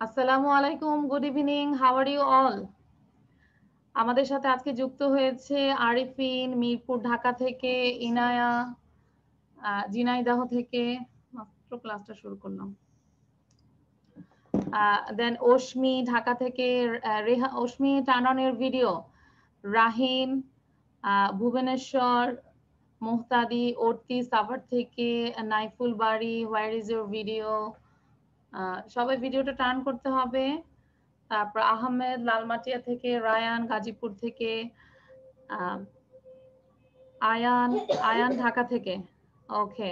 আসসালামু আলাইকুম, good evening how are you all আমাদের সাথে আজকে যুক্ত হয়েছে আরিফিন, মিরপুর, ঢাকা থেকে ইনায়া জিনাইদাহ থেকে, মাত্র ক্লাসটা শুরু করলাম। দেন ওশমি, ঢাকা থেকে রেহা, ওশমি টাননের ভিডিও রাহিম ভুবনেশ্বর, মোহতাদি, ওরতি, সাভার থেকে, নাইফুল বাড়ি হোয়ার ইজ ইউর ভিডিও সবাই ভিডিওটা টার্ন করতে হবে। তারপর আহমেদ, লালমাটিয়া থেকে, রায়ান, গাজীপুর থেকে আয়ান আয়ান ঢাকা থেকে। ওকে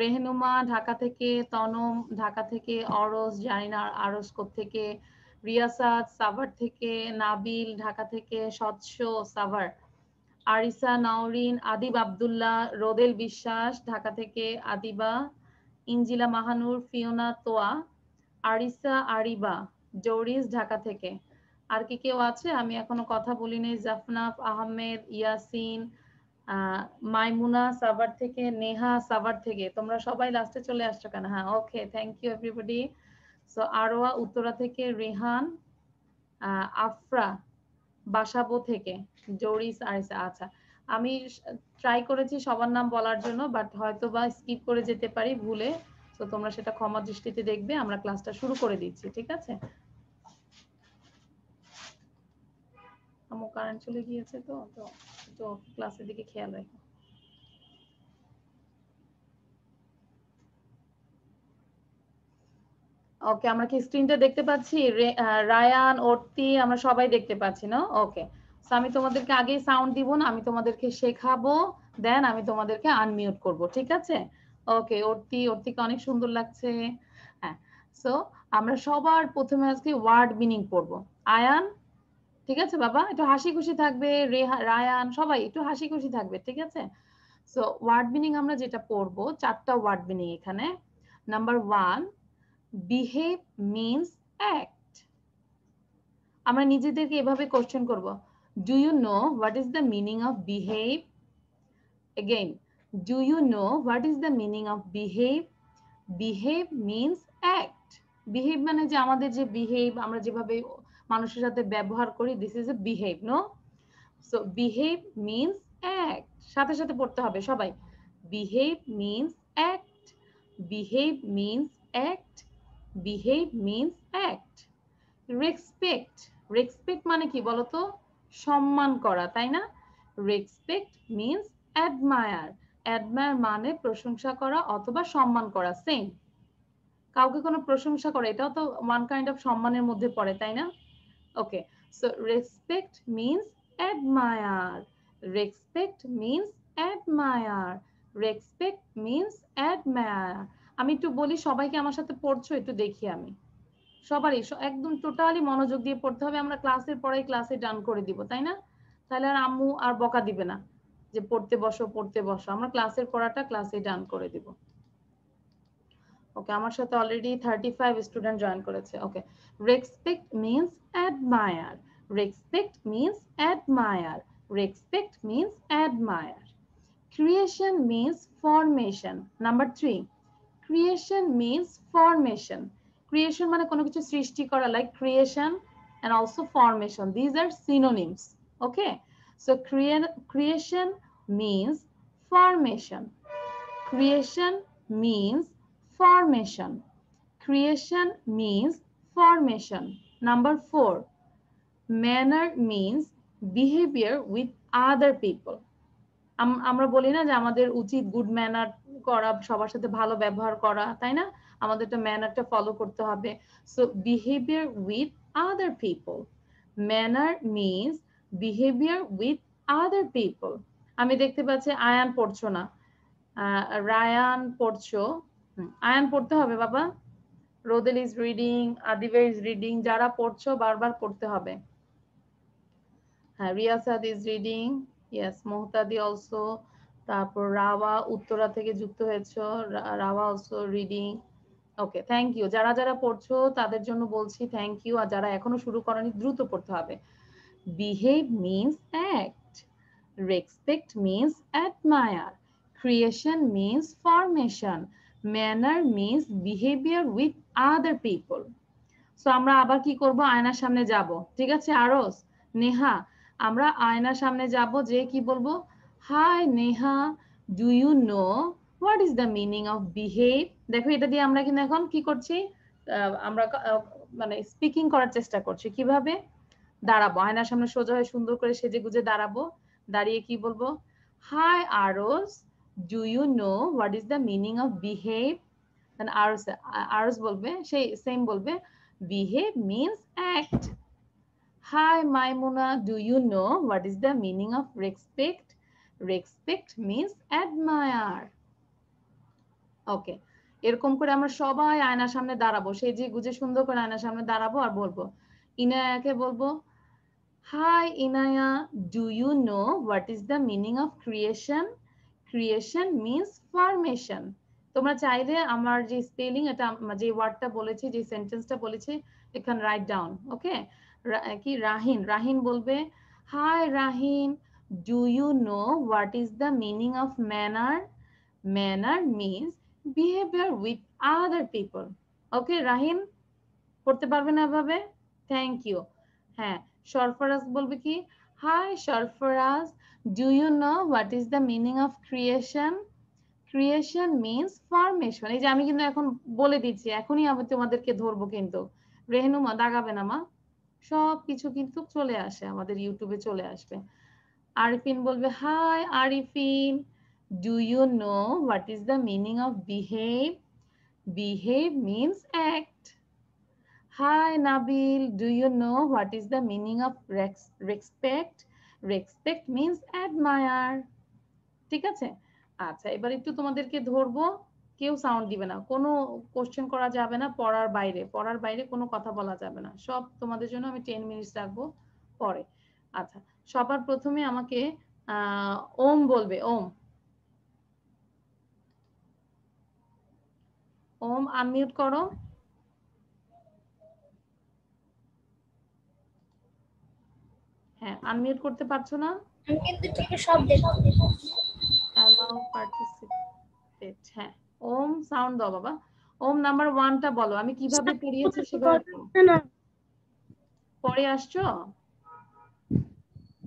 রেহনুমা ঢাকা থেকে, তনম ঢাকা থেকে, অরস জানি না আরস থেকে রিয়াসাদ সাভার থেকে, নাবিল ঢাকা থেকে, স্বচ্ছ সাভার। আরিসা, নাওরিন, আদিব আবদুল্লাহ, রোদেল বিশ্বাস ঢাকা থেকে, আদিবা ইঞ্জিলা মাহানুর, ফিওনা, তোয়া। আরিসা আরিবা, জৌরিস ঢাকা থেকে। আর কি কেউ আছে? আমি এখনও কথা বলিনি। জাফনাফ আহমেদ, ইয়াসিন মাইমুনা সাভার থেকে, নেহা সাভার থেকে। তোমরা সবাই লাস্টে চলে আসছো কেন? হ্যাঁ okay thank you everybody so Arowa Uttara থেকে, রেহান আফরা বাসাবো থেকে, জৌরিস, আরিসা। আচ্ছা আমি ট্রাই করেছি সবার নাম বলার জন্য বাট হয়তো বা স্কিপ করে যেতে পারি ভুলে। তো তোমরা সেটা ক্ষমা দৃষ্টিতে দেখবে, আমরা ক্লাসটা শুরু করে দিচ্ছি, ঠিক আছে? আমার কারেন্ট চলে গিয়েছে তো তো ক্লাসের দিকে খেয়াল রাখো। ওকে আমরা কি স্ক্রিনটা দেখতে পাচ্ছি? রায়ান ওরতি আমরা সবাই দেখতে পাচ্ছি না ওকে আমি তোমাদেরকে আগেই সাউন্ড দিব না, আমি তোমাদেরকে শেখাবো দেন আমি তোমাদেরকে আনমিউট করব, ঠিক আছে? ওকে, ওরতি, ওরতিকে অনেক সুন্দর লাগছে। হ্যাঁ সো আমরা সবার প্রথমে আজকে ওয়ার্ড মিনিং পড়ব। আয়ান, ঠিক আছে বাবা? একটু হাসি খুশি থাকবে রায়ান, সবাই একটু হাসি খুশি থাকবে, ঠিক আছে? সো ওয়ার্ড মিনিং আমরা যেটা পড়ব, চারটা ওয়ার্ড মিনিং এখানে। Number one behave means act আমরা নিজেদেরকে এভাবে কোশ্চেন করব। Do you know what is the meaning of behave again do you know what is the meaning of behave behave means act behave মানে যে আমাদের যে behave আমরা যেভাবে মানুষের সাথে ব্যবহার করি this is a behave no so behave means act সাথে সাথে পড়তে হবে সবাই behave means act behave means act behave means act respect respect মানে কি বলতো সম্মান করা তাই না respect means admire অ্যাডমায়ার মানে প্রশংসা করা অথবা সম্মান করা সেম কাউকে কোনো প্রশংসা করা, এটাও তো ওয়ান কাইন্ড অফ সম্মানের মধ্যে পড়ে, তাই না? Okay so respect means admire respect means admire respect means admire আমি একটু বলি, সবাইকে আমার সাথে পড়ছো, একটু দেখি আমি। সবারই একদম টোটালি মনোযোগ দিয়ে পড়তে হবে, আমরা ক্লাসের পরেই ক্লাসে ডান করে দিব, তাই না? তাহলে আর আম্মু আর বকা দিবে না। যে পড়তে বসো পড়তে বসো। আমরা ক্লাসের পড়াটা ক্লাসে ডান করে দিব। ওকে আমার সাথে already thirty five student join করেছে। Okay respect means admire respect means admire respect means admire creation means formation number three creation means formation creation মানে কোনো কিছু সৃষ্টি করা like creation and also formation these are synonyms okay? So crea creation means formation. Creation means formation. Creation means formation. Number four, manner means behavior with other people. আমরা বলি না যে আমাদের উচিত গুড ম্যানার করা সবার সাথে ভালো ব্যবহার করা তাই না আমাদের একটা ম্যানারটা ফলো করতে হবে so behaviour with other people manner means behaviour with other people আমি দেখতে পাচ্ছি আয়ান পড়ছো না। রায়ান পড়ছো। আয়ান পড়তে হবে বাবা। Rodel is reading, Adiba is reading, যারা পড়ছো বারবার পড়তে হবে। হ্যাঁ Riasad is reading yes Mohtadi also তারপর রাওয়া উত্তরা থেকে যুক্ত হয়েছো Rawa also reading okay thank you যারা যারা পড়ছো, তাদের জন্য বলছি থ্যাংক ইউ আর যারা এখনও শুরু করেনি, দ্রুত পড়তে হবে। Behave means act Respect means admire. Creation means formation. Manner means behavior with other people. So আমরা আবার কি করব? আয়নার সামনে যাব। ঠিক আছে, আরস? নেহা, আমরা আয়নার সামনে যাব যে কি বলব? Hi, Neha do you know what is the meaning of behave দেখো, এটা দিয়ে আমরা কিন্তু এখন কি করছি? আমরা মানে স্পিকিং করার চেষ্টা করছি। কীভাবে? দাঁড়াবো। আয়নার সামনে সোজা হয়ে সুন্দর করে সেজে গুজে দাঁড়াবো। দাঁড়িয়ে কি বলব? Hi Aras do you know what is the meaning of behave Aras Aras বলবে সেই সেম বলবে behave means act hi Maimuna do you know what is the meaning of respect respect means admire okay এরকম করে আমরা সবাই আয়নার সামনে দাঁড়াবো সেই যে গুজে সুন্দর করে আয়নার সামনে দাঁড়াবো আর বলব। ইনায়াকে বলব hi Inaya do you know what is the meaning of creation creation means formation তোমরা চাইলে আমার যে স্পেলিং এটা যে ওয়ার্ডটা বলেছি, যে সেন্টেন্সটা বলেছি এখানে রাইট ডাউন ওকে কি? রাহিন। রাহিন বলবে hi Rahin do you know what is the meaning of manner manner means behaviour with other people okay Rahin? পড়তে পারবে না এভাবে? থ্যাংক ইউ হ্যাঁ সরফরাজ বলবে কি? Hi Sarfaraz do you know what is the meaning of creation creation means formation এই যে আমি কিন্তু এখন বলে দিচ্ছি, এখনই আমি তোমাদেরকে ধরবো কিন্তু। রেহনুমা, দাগাবে না মা। সব কিছু কিন্তু চলে আসে, আমাদের ইউটিউবে চলে আসবে। আরিফিন বলবে hi Arifin do you know what is the meaning of behave behave means act hi Nabil do you know what is the meaning of respect respect means admire ঠিক আছে? আচ্ছা এবার একটু তোমাদেরকে ধরবো। কেউ সাউন্ড দিবে না। কোনো কোশ্চেন করা যাবে না পড়ার বাইরে। পড়ার বাইরে কোনো কথা বলা যাবে না। সব তোমাদের জন্য আমি টেন মিনিটস রাখব পরে। আচ্ছা সবার প্রথমে আমাকে ওম বলবে। ওম। ওম আনমিউট করো। হ্যাঁ আনমিউট করতে পারছ না? আমি কিন্তু সব allow participate হ্যাঁ। ওম সাউন্ড দাও বাবা। ওম নাম্বার ওয়ানটা বলো। আমি কীভাবে পড়িয়েছি সেভাবে পরে আসছো?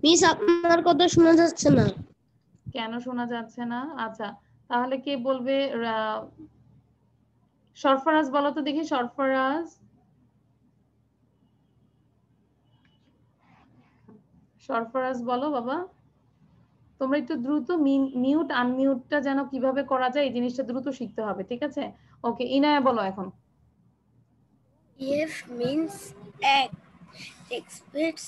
মিস আপনার কথা শোনা যাচ্ছে না। কেন শোনা যাচ্ছে না? আচ্ছা তাহলে কে বলবে? সরফরাজ বলো তো দেখি সরফরাজ। সরফরাজ বলো বাবা। তোমরা একটু দ্রুত মিউট আনমিউটটা যেন কীভাবে করা যায় এই জিনিসটা দ্রুত শিখতে হবে ঠিক আছে? ওকে ইনায়া বলো এখন। ইফ মিন্স এক expects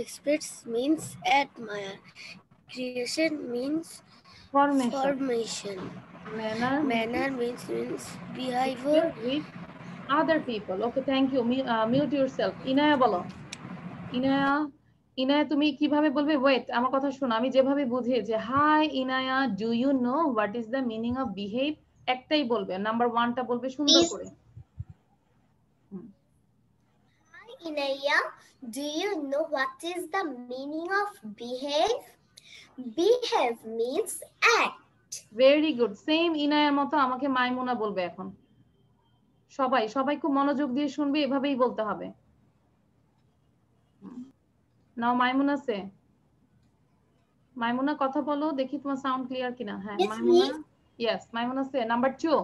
expects means at Maya creation means formation formation manner manner means means behaviour with other people okay thank you mute yourself Inaya বলো। ইনায়া ইনায়া তুমি কীভাবে বলবে? ওয়েট আমার কথা শোনো আমি যেভাবে বুঝি যে hi Inaya do you know what is the meaning of behave একটাই বলবে নাম্বার ওয়ানটা বলবে সুন্দর করে। Inaya, do you know what is the meaning of behave? Behave means act. Very good same ইনায়ার মতো আমাকে মাইমুনা বলবে এখন। সবাই সবাই খুব মনোযোগ দিয়ে শুনবে এভাবেই বলতে হবে। নাও মাইমুনা সে। মাইমুনা কথা বলো দেখি তোমার সাউন্ড ক্লিয়ার কিনা। হ্যাঁ মাইমুনা. ইয়েস মাইমুনা সে। Number 2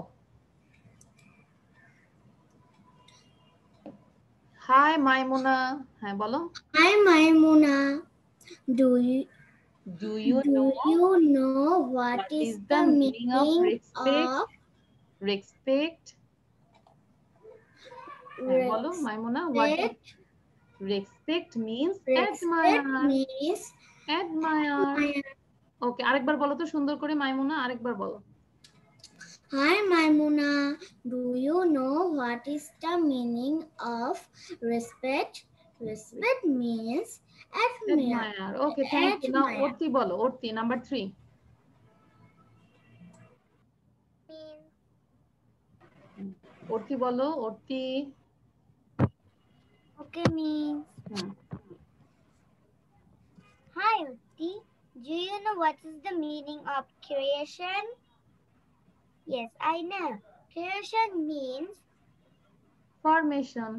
hi Maimuna. হ্যাঁ বলো। Do you do you do know you know what what is is the meaning of of respect? Respect হ্যাঁ বলো respect? Maimuna what respect means Respect admire means admire admire. Okay আরেকবার বলো তো সুন্দর করে মাইমুনা আরেকবার বলো Hi Maimuna, do you know what is the meaning of respect? Respect means admire. Admire okay thank you now Admire. Orti বলো Orti number 3 Orti বলো Orti Okay, means hmm Hi Utti, do you know what is the meaning of creation? Yes, I know. Creation means formation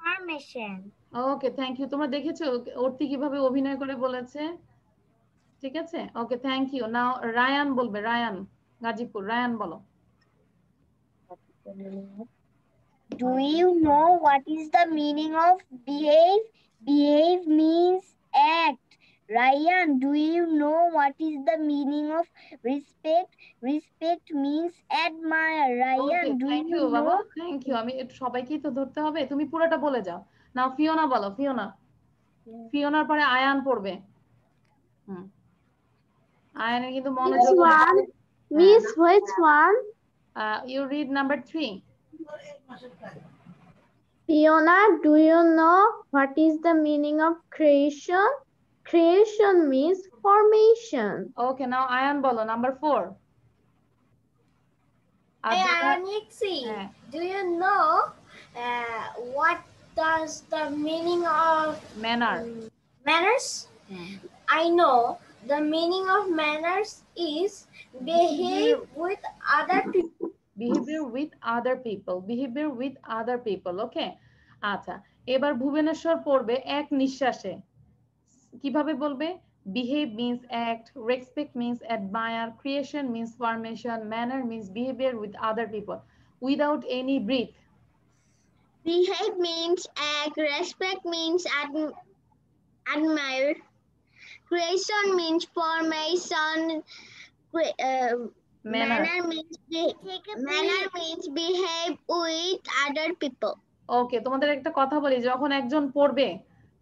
Formation. Okay thank you তোমরা দেখেছ অর্তি কীভাবে অভিনয় করে বলেছে ঠিক আছে okay thank you now Ryan বলবে রায়ান গাজীপুর রায়ান বলো Do you know what is the meaning of behave? Behave means act. Ryan, do you know what is the meaning of respect? Respect means admire. Ryan, okay, do thank you you বাবা know? Thank you আমি একটু সবাইকেই তো ধরতে হবে তুমি পুরোটা বলে যাও নাও ফিওনা বলো ফিওনা ফিওনার পরে আয়ান পড়বে হুম আয়ানের কিন্তু মনোযোগ one? Miss, which one? You read number three Fiona, do you know what is the meaning of creation? Creation means formation. Okay, now I am Bolo, number four. Hey, Nixie, yeah. do you know uh, what does the meaning of manner? Um, manners? Yeah. I know the meaning of manners is behave with other people behaviour with other people behaviour with other people okay আচ্ছা এবার ভুবনেশ্বর পড়বে এক নিঃশ্বাসে। কীভাবে বলবে? Behave means act respect means admire creation means formation manner means behaviour with other people without any breath Behave means act, respect means adm- admire, creation means formation, uh, manner manner means be- manner means behave with other people. Okay তোমাদের একটা কথা বলি যখন একজন পড়বে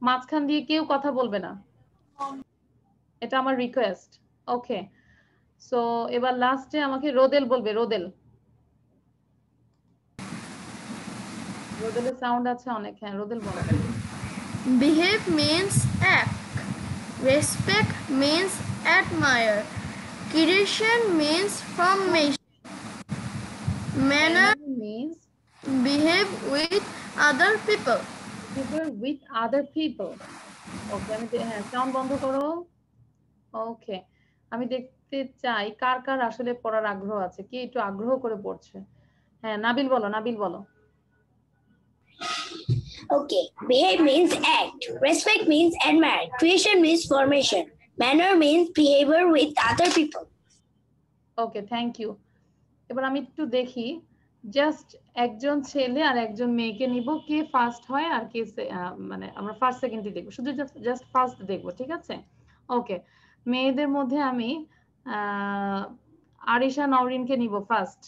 মাঝখান দিয়ে কেউ কথা বলবে না এটা আমার রিকোয়েস্ট ওকে সো এবার লাস্টে আমাকে রোদেল বলবে রোদেল রোদেলের সাউন্ড আছে অনেক হ্যাঁ রোদেল বলো Behave means act. Respect means admire. Creation means formation. Manner means behave with other people. people with other people ওকে আমি হ্যাঁ সাউন্ড বন্ধ করো ওকে আমি দেখতে চাই কার কার আসলে পড়ার আগ্রহ আছে কে একটু আগ্রহ করে পড়ছে হ্যাঁ নাবিল বলো নাবিল বলো Okay. Behave means act. Respect means admire. Creation means formation. Manner means behavior with other people. Okay thank you এবার আমি একটু দেখি জাস্ট একজন ছেলে আর একজন মেয়েকে নিব, কে ফার্স্ট হয় আর কে মানে আমরা ফার্স্ট সেকেন্ডই দেখব। শুধু জাস্ট ফার্স্ট দেখব, ঠিক আছে? ওকে মেয়েদের মধ্যে আমি আরিশা নওরিনকে নিব ফার্স্ট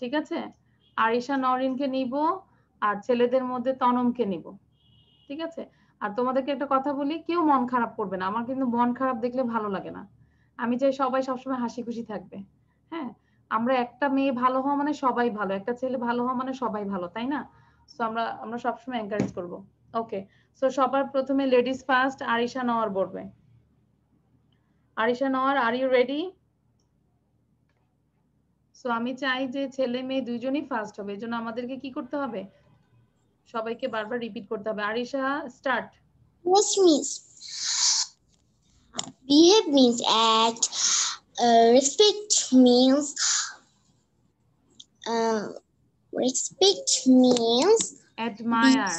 ঠিক আছে? আরিশা নওরিনকে নিব আর ছেলেদের মধ্যে তনমকে নিব, ঠিক আছে? আর তোমাদেরকে একটা কথা বলি, কেউ মন খারাপ করবে না। আমার কিন্তু মন খারাপ দেখলে ভালো লাগে না। আমি চাই সবাই সবসময় হাসি খুশি থাকবে। হ্যাঁ? আমরা একটা মেয়ে ভালো হওয়া মানে সবাই ভালো, একটা ছেলে ভালো হওয়া মানে সবাই ভালো, তাই না? সো আমরা আমরা সবসময় এনকারেজ করব। ওকে সো সবার প্রথমে লেডিস ফার্স্ট আরিশা নওয়ার বলবে। Arisha Nowar are you ready so আমি চাই যে ছেলে মেয়ে দুইজনই ফার্স্ট হবে। এজন্য আমাদেরকে কি করতে হবে? সবাইকে বারবার রিপিট করতে হবে Arisha start Yes, miss. Behave means act. Uh, respect means. Uh, respect means admire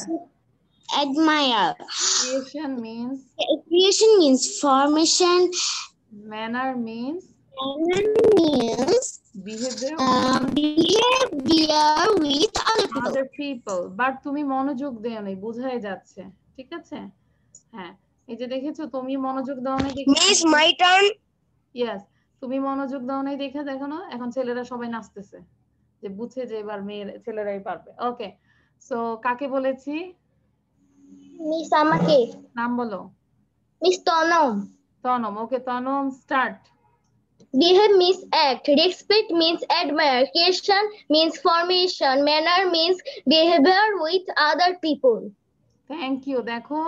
admire. creation means Creation means formation. manner means Manner means behavior uh, behavior with other people. other people. But তুমি মনোযোগ দেও নাই বোঝাই যাচ্ছে। ঠিক আছে? হ্যাঁ। এই যে দেখেছ তুমি মনোযোগ দাও নাই Miss, my turn. ইয়েস তুমি মনোযোগ দাও নাই দেখে দেখো না এখন ছেলেরা সবাই নাচতেছে। যে বুঝে যে এবার মেয়ের ছেলেরাই পারবে। ওকে সো কাকে বলেছি? Miss আমাকে। নাম বলো। Miss Tonom. Tonom. Okay Tonom start Behave means act. Respect means admire. Creation means formation. Manner means behavior with other people. Thank you দেখো,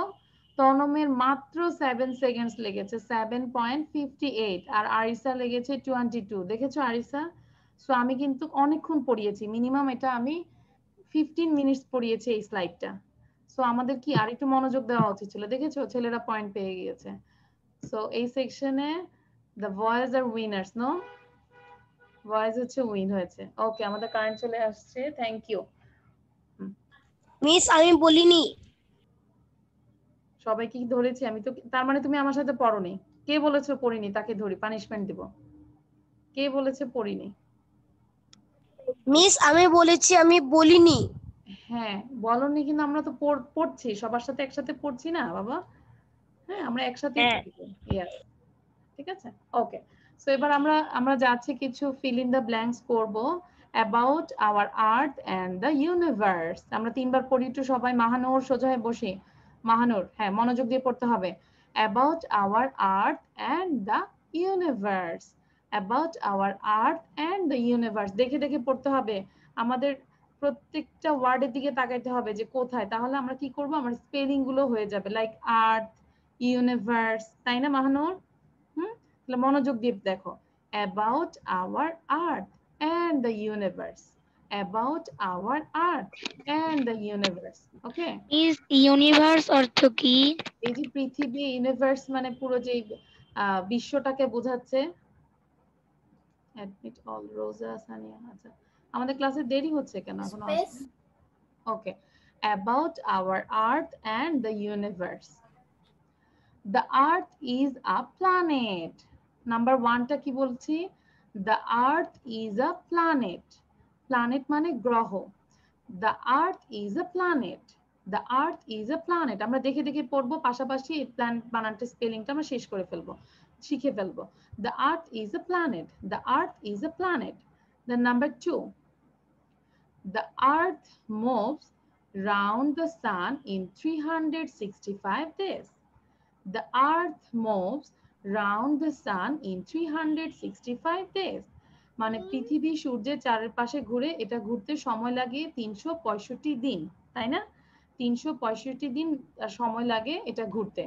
তনমের মাত্র সেভেন সেকেন্ডস লেগেছে সেভেন পয়েন্ট ফিফটি এইট আর আরিসা লেগেছে টোয়েন্টি টু দেখেছ Aricha so আমি কিন্তু অনেকক্ষণ পড়িয়েছি মিনিমাম এটা আমি ফিফটিন মিনিটস পড়িয়েছি এই স্লাইডটা সো আমাদের কি আর একটু মনোযোগ দেওয়া উচিত ছিল দেখেছ ছেলেরা পয়েন্ট পেয়ে গিয়েছে সো এই সেকশনে the boys are winners no boys হচ্ছে উইন হয়েছে। ওকে আমাদের কারেন্ট চলে আসছে। থ্যাংক ইউ মিস আমি বলিনি। সবাই কি ধরেছি? আমি তো তার মানে তুমি আমার সাথে পড়োনি। কে বলেছে পড়িনি? তাকে ধরি পানিশমেন্ট দিব। কে বলেছে পড়িনি? মিস আমি বলেছি আমি বলিনি। হ্যাঁ বলনি কিন্তু আমরা তো পড়- পড়ছি। সবার সাথে একসাথে পড়ছি না বাবা। হ্যাঁ আমরা একসাথে হ্যাঁ। ইয়েস ঠিক আছে? ওকে সো এবার আমরা আমরা যাচ্ছি কিছু ফিল ইন দ্য ব্ল্যাঙ্কস করব about our Earth and the universe আমরা তিনবার পড়ি একটু সবাই। মাহানুর সোজা হয়ে বসি। মাহানুর হ্যাঁ মনোযোগ দিয়ে পড়তে হবে। About our Earth and the universe about our Earth and the universe দেখে দেখে পড়তে হবে। আমাদের প্রত্যেকটা ওয়ার্ডের দিকে তাকাইতে হবে যে কোথায়। তাহলে আমরা কি করব? আমার স্পেলিংগুলো হয়ে যাবে। লাইক আর্থ ইউনিভার্স তাই না মাহানুর? তাহলে মনোযোগ দিয়ে দেখো about our Earth and the universe about our Earth and the universe okay is universe অর্থ কি? এই যে পৃথিবী ইউনিভার্স মানে পুরো যে বিশ্বটাকে বোঝাচ্ছে। অ্যাডমিট অল রোজা সানিয়া আচ্ছা আমাদের ক্লাসে দেরি হচ্ছে কেন এখন? Okay about our Earth and the universe the Earth is a planet number ওয়ানটা কি বলছি? The Earth is a planet planet মানে গ্রহ। The Earth is a planet the Earth is a planet আমরা দেখে দেখে পড়ব, পাশাপাশি প্ল্যানেট বানানটা স্পেলিংটা আমরা শেষ করে ফেলব, শিখে ফেলব। The Earth is a planet the Earth is a planet the number two, the earth moves round the sun in 365 days. The earth moves round the sun in 365 days মানে পৃথিবী সূর্যের চারপাশে ঘুরে এটা ঘুরতে সময় লাগে তিনশো পঁয়ষট্টি দিন তাই না তিনশো পঁয়ষট্টি দিন সময় লাগে এটা ঘুরতে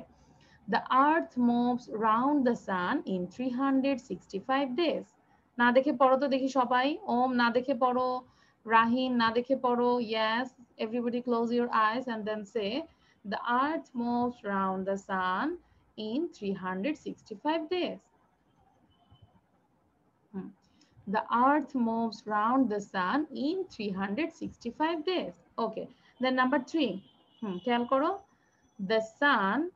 the earth moves round the sun in 365 days না দেখে পড়ো তো দেখি সবাই ওম না দেখে পড়ো রাহিন না দেখে পড়ো yes everybody close your eyes and then say the earth moves round the sun in 365 days Hmm. the earth moves round the sun in 365 days okay then number 3 hmm the sun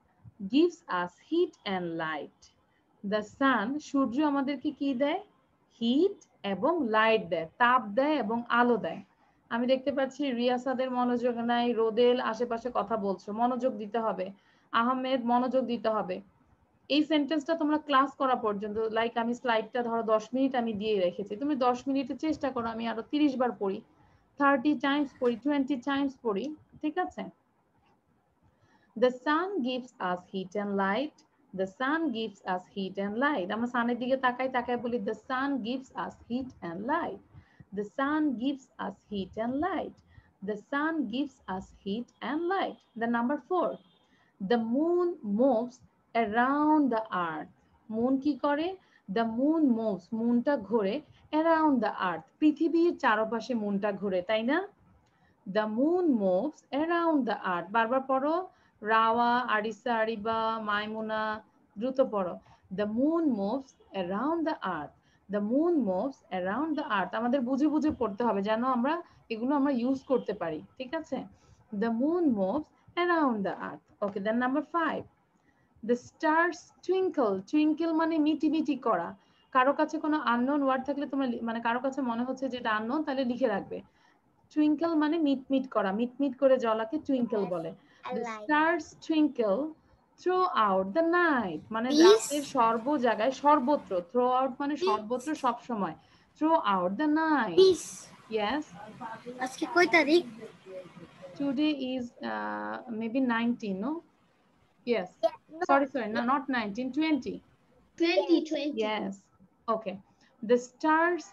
gives us heat and light the sun সূর্য আমাদেরকে কি দেয় hit এবং light দেয় তাপ দেয় এবং আলো দেয় আমি দেখতে পাচ্ছি রিয়াসাদের মনোযোগ নাই রোদেল আশেপাশে কথা বলছো মনোযোগ দিতে হবে আহমেদ মনোযোগ দিতে হবে। এই সেন্টেন্সটা তোমরা ক্লাস করা পর্যন্ত লাইক আমি স্লাইডটা ধরো দশ মিনিট আমি দিয়ে রেখেছি। তুমি দশ মিনিটে চেষ্টা করো, আমি আরও তিরিশ বার পড়ি। থার্টি টাইমস পড়ি টোয়েন্টি টাইমস পড়ি, ঠিক আছে? The sun gives us heat and light the sun gives us heat and light আমরা সানের দিকে তাকাই তাকাই বলি the sun gives us heat and light the sun gives us heat and light the sun gives us heat and light the number four The moon moves around the earth. Moon কি করে? The moon moves. মুনটা ঘোরে around the earth. পৃথিবীর চারপাশে মুনটা ঘোরে, তাই না? The moon moves around the earth. বারবার পড়ো, রাওয়া, আরিসা, আরিবা, মাইমুনা, দ্রুত পড়ো the moon moves around the Earth the moon moves around the Earth আমাদের বুঝে বুঝে পড়তে হবে যেন আমরা এগুলো আমরা ইউজ করতে পারি, ঠিক আছে the moon moves around the Earth okay then number five the stars twinkle twinkle মানে মিটি মিটি করা। কারও কাছে কোনো আননোন ওয়ার্ড থাকলে তোমরা মানে কারও কাছে মনে হচ্ছে যে এটা আননোন তাহলে লিখে রাখবে। টুইঙ্কেল মানে মিট মিট করা। মিট মিট করে জলাকে টুইঙ্কেল বলে। The The stars twinkle throughout the night. মানে? রাতের সর্ব জায়গায় সর্বত্র। থ্রো আউট মানে সর্বত্র সব সময় throughout the night please আজকে কয় তারিখ? Today is uh, maybe 19 no yes Yeah, no. sorry sorry no not 19 20 20, 20. yes okay the stars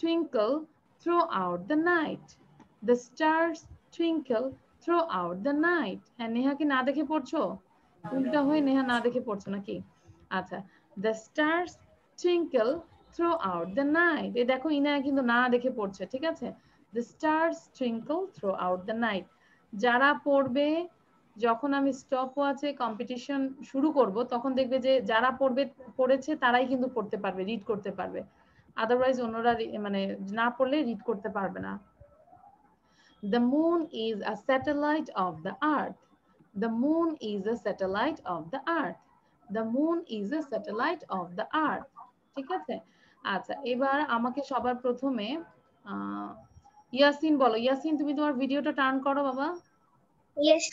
twinkle throughout the night the stars twinkle throughout the night হ্যাঁ নেহা কি না দেখে পড়ছো উল্টা হয়ে নেহা না দেখে পড়ছো নাকি আচ্ছা the stars twinkle throughout the night এই দেখো ইনায়া কিন্তু না দেখে পড়ছে ঠিক আছে the stars twinkle throughout the night যারা পড়বে, যখন আমি স্টপ ওয়াচে কম্পিটিশন শুরু করব, তখন দেখবে যে যারা পড়বে, পড়েছে তারাই কিন্তু পড়তে পারবে রিড করতে পারবে আদারওয়াইজ অন্যরা মানে না পড়লে রিড করতে পারবে না The moon is a satellite of the earth. The moon is a satellite of the earth. The moon is a satellite of the earth. ঠিক আছে আচ্ছা এবার আমাকে সবার প্রথমে ইয়াসিন বলো ইয়াসিন তুমি তোমার ভিডিওটা টার্ন করো বাবা miss.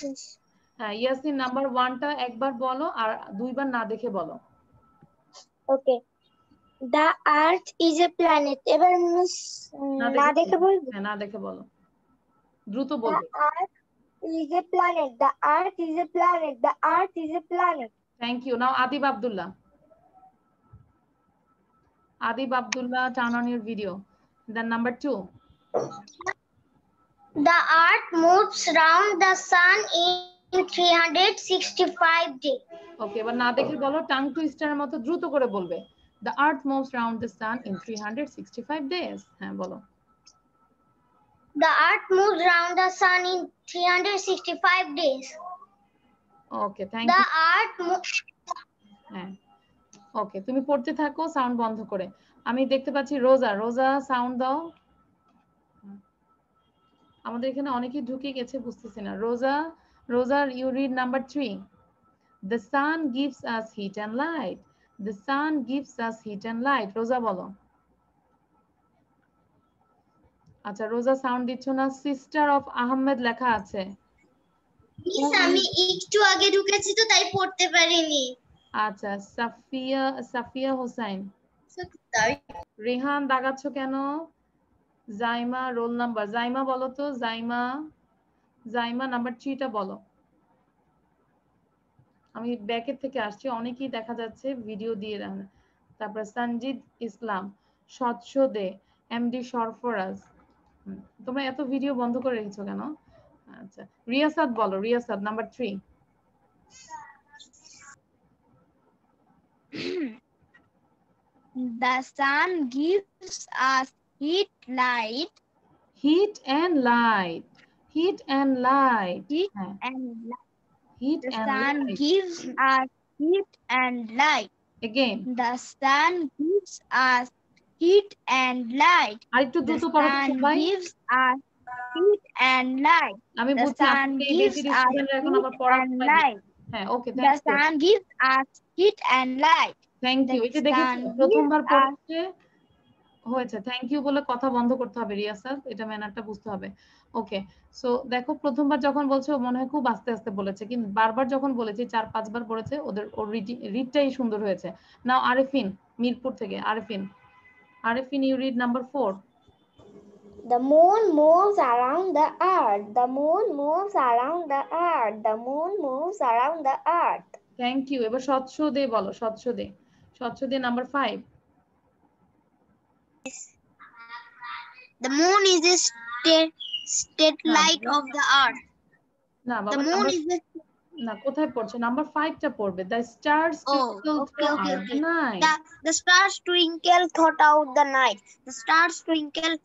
হ্যাঁ ইয়াসিন নাম্বার ওয়ানটা একবার বলো আর দুইবার না দেখে বলো Okay. The Earth is a planet. এবার মিস না দেখে বলব হ্যাঁ না দেখে বলো দ্রুত বলবে Earth is a planet. The Earth is a planet. The Earth is a planet. Thank you now Adib Abdullah Adib Abdullah turn on your video then number two The Earth moves round the sun in 365 days. ওকে এবার না দেখে বলো tongue টুইস্টারের মতো দ্রুত করে বলবে। The Earth moves round the sun in 365 days হ্যাঁ বলো। The Earth moves round the sun in 365 days. ওকে থ্যাংক The ইউ Earth moves. হ্যাঁ। ওকে তুমি পড়তে থাকো সাউন্ড বন্ধ করে। আমি দেখতে পাচ্ছি রোজা। রোজা সাউন্ড দাও। আমাদের এখানে অনেকেই ঢুকে গেছে বুঝতেছি না। রোজা রোজার you read number three the sun gives us heat and light the sun gives us heat and light Roza বলো। আচ্ছা রোজা সাউন্ড দিচ্ছ না? সিস্টার অফ আহমেদ লেখা আছে। আমি একটু আগে ঢুকেছি তো তাই পড়তে পারিনি। আচ্ছা সাফিয়া সাফিয়া হোসাইন। তাই রেহান দাগাচ্ছ কেন? জাইমা রোল নাম্বার জাইমা বলো তো জাইমা জাইমা নাম্বার থ্রিটা বলো। আমি ব্যাকের থেকে আসছি, অনেকেই দেখা যাচ্ছে ভিডিও দিয়ে রাখে। তারপর সঞ্জিদ ইসলাম স্বচ্ছ দে এমডি সরফরাজ তোমরা এত ভিডিও বন্ধ করে রেখেছো কেন? আচ্ছা রিয়াসাদ বলো Riasad number three The sun gives us heat, light, heat and light heat and light Heat হ্যাঁ and light. Heat The and sun light gives us heat and light. Again The sun gives us heat and light. আরেকটু The দ্রুত পড়ো তো sun সবাই gives us heat and light. আমি The বুঝছি sun আপনাকে gives বেশি us স্টুডেন্টরা এখন আবার পড়া and light. হ্যাঁ okay The thank you sun gives us heat and light. Thank you the এটা দেখেছো sun প্রথমবার gives us- পড়ছে হয়েছে। থ্যাংক ইউ বলে কথা বন্ধ করতে হবে রিয়াসাত এটা ম্যানারটা বুঝতে হবে। ওকে সো দেখো প্রথমবার যখন বলছে ও মনে হয় খুব আস্তে আস্তে বলেছে কিন্তু বারবার যখন বলেছে চার পাঁচবার পড়েছে ওদের ওর রিডটাই সুন্দর হয়েছে। নাও আরেফিন মিরপুর থেকে Arefin Arefin you read number four The moon moves around the earth. The moon moves around the earth. The moon moves around the earth. Thank you এবার স্বচ্ছ দে বলো স্বচ্ছ দে স্বচ্ছ দে number five The moon is the state, state No, light no. of the earth. না The বাবা moon number- is the না কোথায় পড়ছে নাম্বার ফাইভটা পড়বে the stars Oh, okay, okay, okay. Night the, the stars twinkle thought out the night. The stars twinkle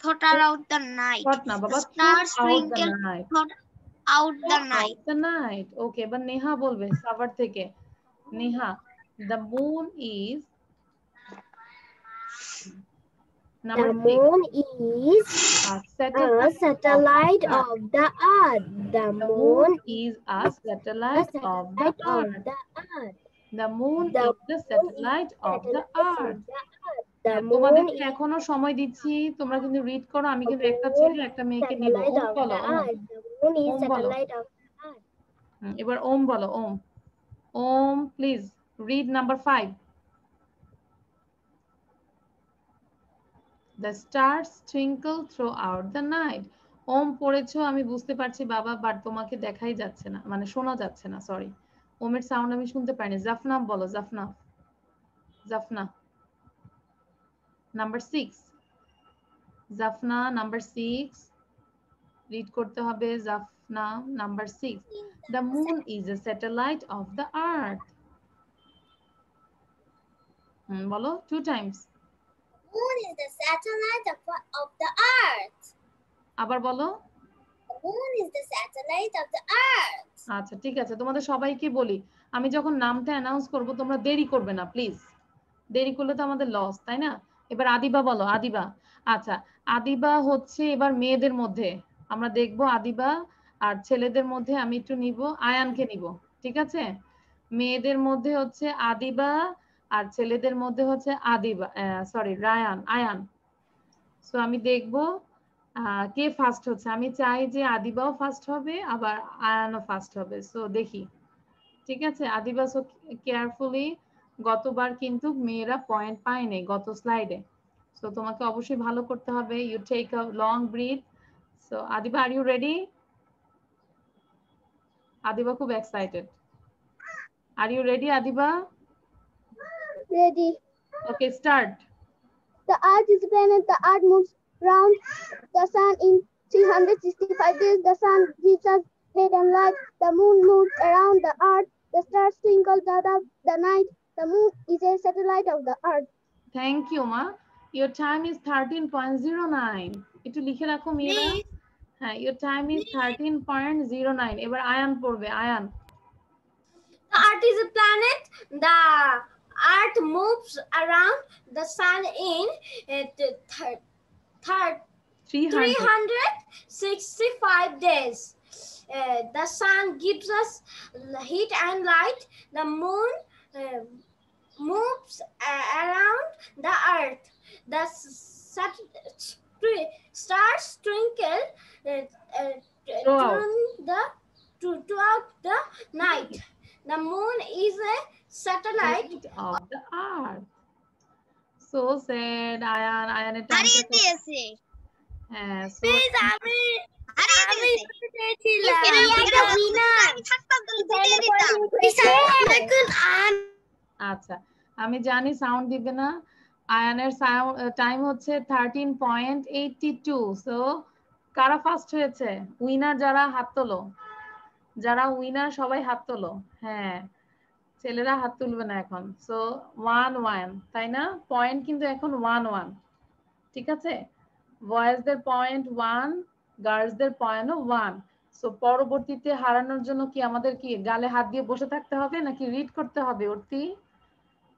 thought out the night. What না বাবা The stars out the twinkle night thought out the night. the night ওকে এবার নেহা বলবে সাভার থেকে Neha the moon is number The six moon is a a satellite satellite of of the earth. The the moon moon is a satellite of the of earth the earth. the moon The is the satellite of the earth the moon তোমাদেরকে এখনও সময় দিচ্ছি তোমরা কিন্তু read করো আমি কিন্তু একটা ছেলে একটা মেয়েকে নিব satellite ওম বলো ওম satellite এবার ওম বলো Om Om please read number five the stars twinkle throughout the Om পড়েছো আমি বুঝতে পারছি বাবা বাট তোমাকে দেখাই যাচ্ছে না মানে শোনা যাচ্ছে না সরি ওমের সাউন্ড আমি শুনতে পাইনি। জাফনা বলো Jafna Jafna number six Jafna number six read করতে হবে Jafna number six moon is a satellite of the earth. হুম, বলো two times. Moon is the satellite of, of the earth. আবার বলো। The moon is the satellite of the earth. আচ্ছা ঠিক আছে তোমাদের সবাইকে বলি আমি যখন নামটা অ্যানাউন্স করব তোমরা দেরি করবে না প্লিজ দেরি করলে তো আমাদের লস তাই না? এবার আদিবা বলো আদিবা। আচ্ছা আদিবা হচ্ছে এবার মেয়েদের মধ্যে। আমরা দেখব আদিবা আর ছেলেদের মধ্যে আমি একটু নিব আয়ানকে নিব ঠিক আছে? মেয়েদের মধ্যে হচ্ছে আদিবা আর ছেলেদের মধ্যে হচ্ছে Adiba sorry Ryan, Ayan. So আমি দেখব কে ফার্স্ট হচ্ছে। আমি চাই যে আদিবাও ফার্স্ট হবে, আবার আয়ানও ফার্স্ট হবে। সো দেখি। ঠিক আছে? আদিবা সো কেয়ারফুলি গতবার কিন্তু মেয়েরা পয়েন্ট পায়নি গত স্লাইডে সো তোমাকে অবশ্যই ভালো করতে হবে। You take a long breath so Adiba are you ready Adiba খুব excited are you ready Adiba? Ready. Okay start The Earth is a planet. The Earth moves round the sun in 365 days. The sun gives us heat and light. The moon moves around the Earth. The stars twinkle throughout the night. The moon is a satellite of the Earth. Thank you মা your time is thirteen point zero nine একটু লিখে রাখো মেয়েরা হ্যাঁ your time is thirteen point zero nine এবার আয়ান পড়বে Ayan The Earth is a planet. The Earth moves around the sun in uh, 365 days. Uh, the sun gives us heat and light. The moon uh, moves around the earth. The stars twinkle uh, uh throughout. the, throughout the night. The moon is a satellite. of the earth. So sad, Ayaan আয়ানের time হারিয়ে দিয়েছে হ্যাঁ please আমি আমি চেয়েছিলাম। একটা winner আমি থাকতাম তাহলে জিতিয়ে দিতাম দেখুন আন আচ্ছা আমি জানি সাউন্ড দিবে না আয়ানের টাইম হচ্ছে thirteen point eighty two so কারা ফার্স্ট হয়েছে উইনার যারা হাত তোলো যারা উইনার সবাই হাত তোলো হ্যাঁ ছেলেরা হাত তুলবে না এখন। সো ওয়ান ওয়ান তাই না? পয়েন্ট কিন্তু এখন ওয়ান ওয়ান ঠিক আছে? বয়েজদের পয়েন্ট ওয়ান গার্লসদের পয়েন্টও ওয়ান সো পরবর্তীতে হারানোর জন্য কি আমাদের কি গালে হাত দিয়ে বসে থাকতে হবে নাকি রিড করতে হবে অর্থী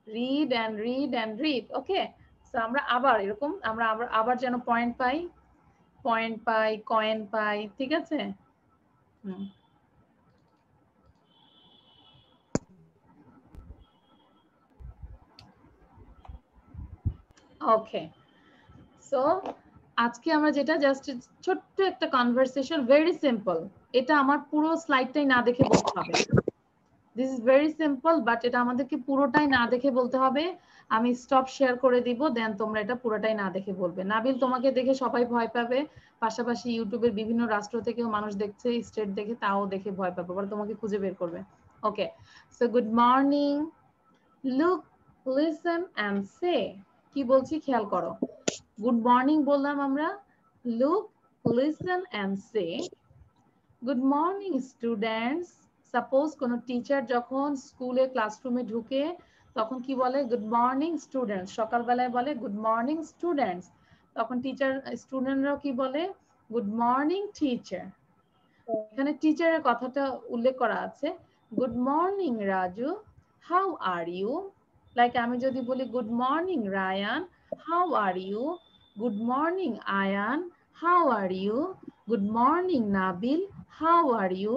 read and read and read okay so আমরা আবার এরকম, আমরা আবার আবার যেন পয়েন্ট পাই পয়েন্ট পাই কয়েন পাই, ঠিক আছে? হুম। ওকে সো আজকে আমরা যেটা জাস্ট ছোট্ট একটা কনভারসেশন ভেরি সিম্পল এটা আমার পুরো স্লাইডটাই না দেখে বলতে হবে। This is very simple but এটা আমাদেরকে পুরোটাই না দেখে বলতে হবে। আমি স্টপ শেয়ার করে দিব দেন তোমরা এটা পুরোটাই না দেখে বলবে। নাবিল, তোমাকে দেখে সবাই ভয় পাবে। পাশাপাশি ইউটিউবের বিভিন্ন রাষ্ট্র থেকেও মানুষ দেখছে স্টেট দেখে তাও দেখে ভয় পাবে। ওরা তোমাকে খুঁজে বের করবে। Okay so good morning look listen and say কি বলছি খেয়াল করো। গুড মর্নিং বললাম আমরা। Look listen say good morning students suppose কোনো টিচার যখন স্কুলে ক্লাসরুমে ঢুকে, তখন কি বলে? গুড মর্নিং স্টুডেন্টস সকালবেলায় বলে গুড মর্নিং স্টুডেন্টস তখন টিচার স্টুডেন্টরাও কি বলে? গুড মর্নিং টিচার এখানে টিচারের কথাটা উল্লেখ করা আছে। Good morning Raju how are you like আমি যদি বলি good morning Rayan how are you good morning Ayan how are you good morning Nabil how are you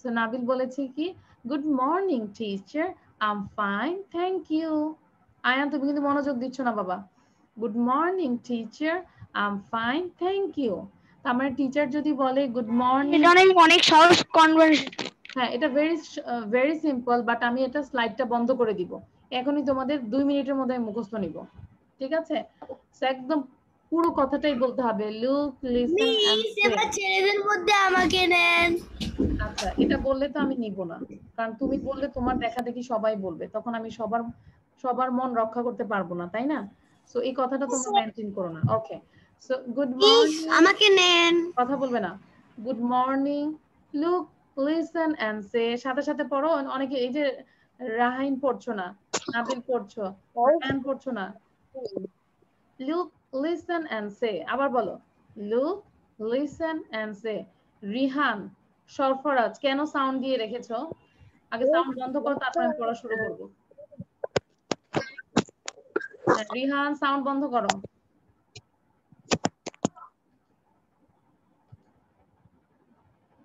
so Nabil বলেছে কি good morning teacher I am fine thank you Ayan তুমি কিন্তু মনোযোগ দিচ্ছ না বাবা। Good morning teacher I am fine thank you তার মানে টিচার যদি বলে গুড মর্নিং এটা অনেক অনেক সহজ কনভার্সেশন হ্যাঁ এটা ভেরি ভেরি সিম্পল বাট আমি এটা স্লাইডটা বন্ধ করে দিব। এখনই তোমাদের দুই মিনিটের মধ্যে আমি মুখস্থ নিব। ঠিক আছে? একদম পুরো কথাটাই বলতে হবে। লুক লিসন এবার ছেলেদের মধ্যে আমাকে নেন। আচ্ছা এটা বললে তো আমি নিব না। কারণ তুমি বললে তোমার দেখা দেখি সবাই বলবে। তখন আমি সবার সবার মন রক্ষা করতে পারব না তাই না? সো এই কথাটা তোমরা মেনটেন করো না। ওকে সো গুড মর্নিং আমাকে নেন। কথা বলবে না। Good morning look listen and say সাথে সাথে পড়ো। অনেকে এই যে রাহাইন পড়ছো না। নাবিল রায়ান পড়ছো না। লুক লিসন এন্ড সে আবার বলো। Look listen and say Rihan Sarfaraz কেন সাউন্ড দিয়ে রেখেছো? আগে সাউন্ড বন্ধ করো তারপর আমি পড়া শুরু করব। হ্যাঁ, রিহান সাউন্ড বন্ধ করো।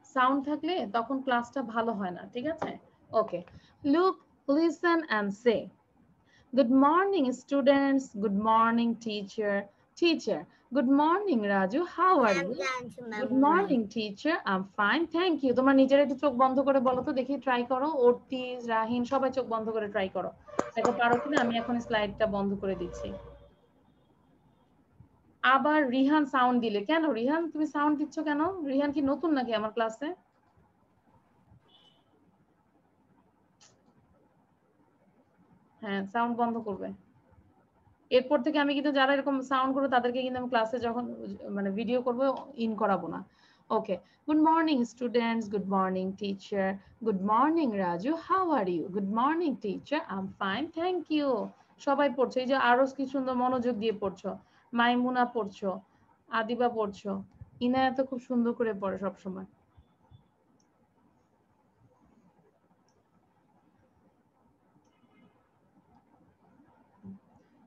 সাউন্ড থাকলে তখন ক্লাসটা ভালো হয় না ঠিক আছে? Okay look and say good morning students good morning teacher teacher good morning Raju how are you good morning teacher I am fine thank you তোমরা নিজের একটু চোখ বন্ধ করে বলো তো দেখি ট্রাই করো। অর্তিজ রাহিন সবাই চোখ বন্ধ করে ট্রাই করো। দেখো পারো কিনা? আমি এখন স্লাইডটা বন্ধ করে দিচ্ছি। আবার রিহান সাউন্ড দিলে। কেন? রিহান তুমি সাউন্ড দিচ্ছ কেন? রিহান কি নতুন নাকি আমার ক্লাসে হ্যাঁ সাউন্ড বন্ধ করবে। এরপর থেকে আমি কিন্তু যারা এরকম সাউন্ড করব তাদেরকে কিন্তু আমি ক্লাসে যখন মানে ভিডিও করব ইন করাবো না। Okay good morning students good morning teacher good morning Raju how are you good morning teacher I fine thank you সবাই পড়ছো, এই যে আরও কি সুন্দর মনোযোগ দিয়ে পড়ছো, মাইমুনা পড়ছো, আদিবা পড়ছো ইনায়া তো খুব সুন্দর করে পড়ে সব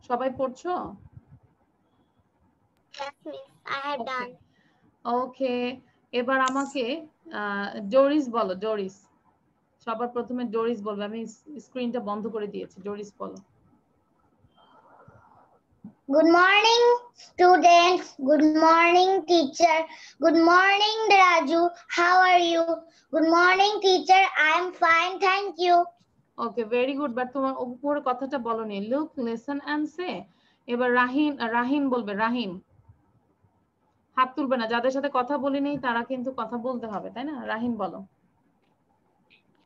সবাই পড়ছো. ওকে এবার আমাকে আহ, বলো ডোরিস সবার প্রথমে ডোরিস বলবে আমি স্ক্রিনটা বন্ধ করে দিয়েছি ডোরিস বলো Good morning, students. Good morning, teacher. Good morning, Raju. How are you? Good morning, teacher. I am fine, thank you. Okay very good but তোমার উপরে কথাটা বলো নি লুক লিসন এন্ড সে এবার রাহিন রাহিন বলবে রাহিম হাত তুলবে না। যাদের সাথে কথা বলি নেই তারা কিন্তু কথা বলতে হবে, তাই না? রাহিন বলো।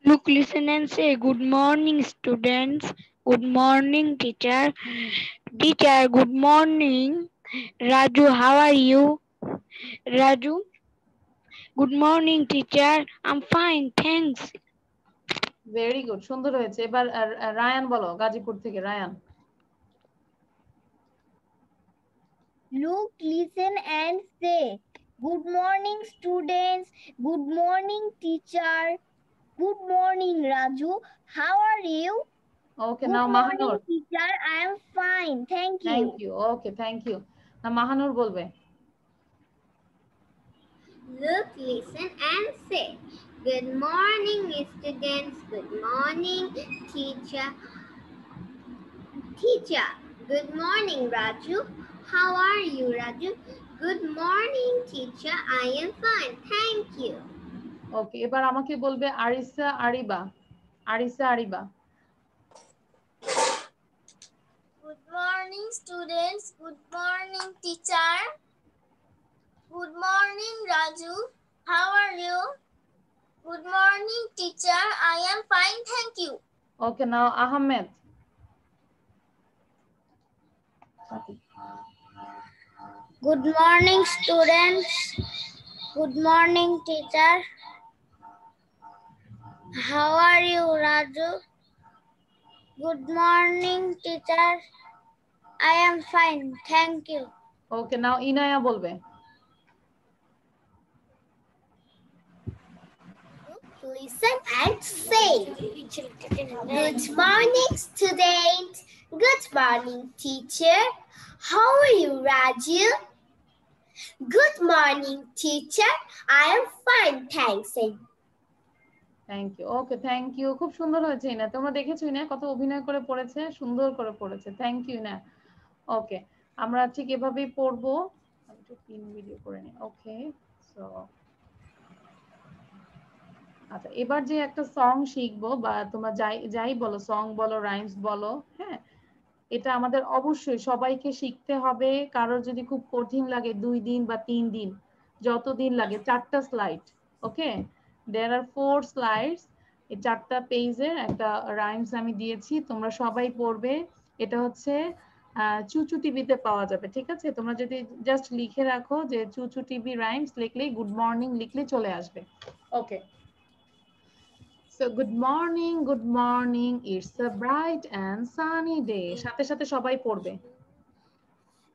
Look listen and say good morning students good morning teacher teacher good morning Raju how are you Raju good morning teacher I am fine thanks very good সুন্দর হয়েছে। এবার রায়ান বলো গাজীপুর থেকে Rayan. Look listen and say good morning students good morning Raju how are you okay now Mahanur teacher I am fine you okay thank you Mahanur বলবে and say Good morning, students. Good morning, teacher. Teacher, good morning, Raju. How are you, Raju? Good morning, teacher. I am fine. Thank you. ওকে এবার আমাকে বলবে Aricha আরিবা Aricha আরিবা Good morning, students. Good morning, teacher. Good morning, Raju. How are you? Good morning, teacher. I am fine, thank you. Okay, now Ahmed. Good morning, students. Good morning, teacher. How are you, Raju? Good morning, teacher. I am fine, thank you. Okay, now Inaya bolbe. Listen and say. Good morning, student. Good morning, teacher. How are you, Raju? Good morning, teacher. I am fine, thanks. Thank you okay thank you খুব সুন্দর হয়েছে ইনা তোমরা দেখেছ ইনা কত অভিনয় করে পড়েছে সুন্দর করে পড়েছে থ্যাংক ইউ ইনা ওকে আমরা ঠিক এভাবেই পড়ব আমি একটু পিন ভিডিও করে নিই ওকে সো আচ্ছা এবার যে একটা সং শিখব বা তোমরা যাই যাই বলো সং বলো রাইমস বলো হ্যাঁ? এটা আমাদের অবশ্যই সবাইকে শিখতে হবে। কারোর যদি খুব কঠিন লাগে দুই দিন বা তিন দিন, যত দিন লাগে, চারটা স্লাইড ওকে দেয়ার আর ফোর স্লাইডস এই চারটা পেজের একটা রাইমস আমি দিয়েছি, তোমরা সবাই পড়বে। এটা হচ্ছে চুচু টিভিতে পাওয়া যাবে, ঠিক আছে? তোমরা যদি জাস্ট লিখে রাখো যে চুচু টিভি রাইমস লিখলেই গুড মর্নিং লিখলে চলে আসবে ওকে So good morning, good morning. It's a bright and sunny day. সাথে সাথে সবাই পড়বে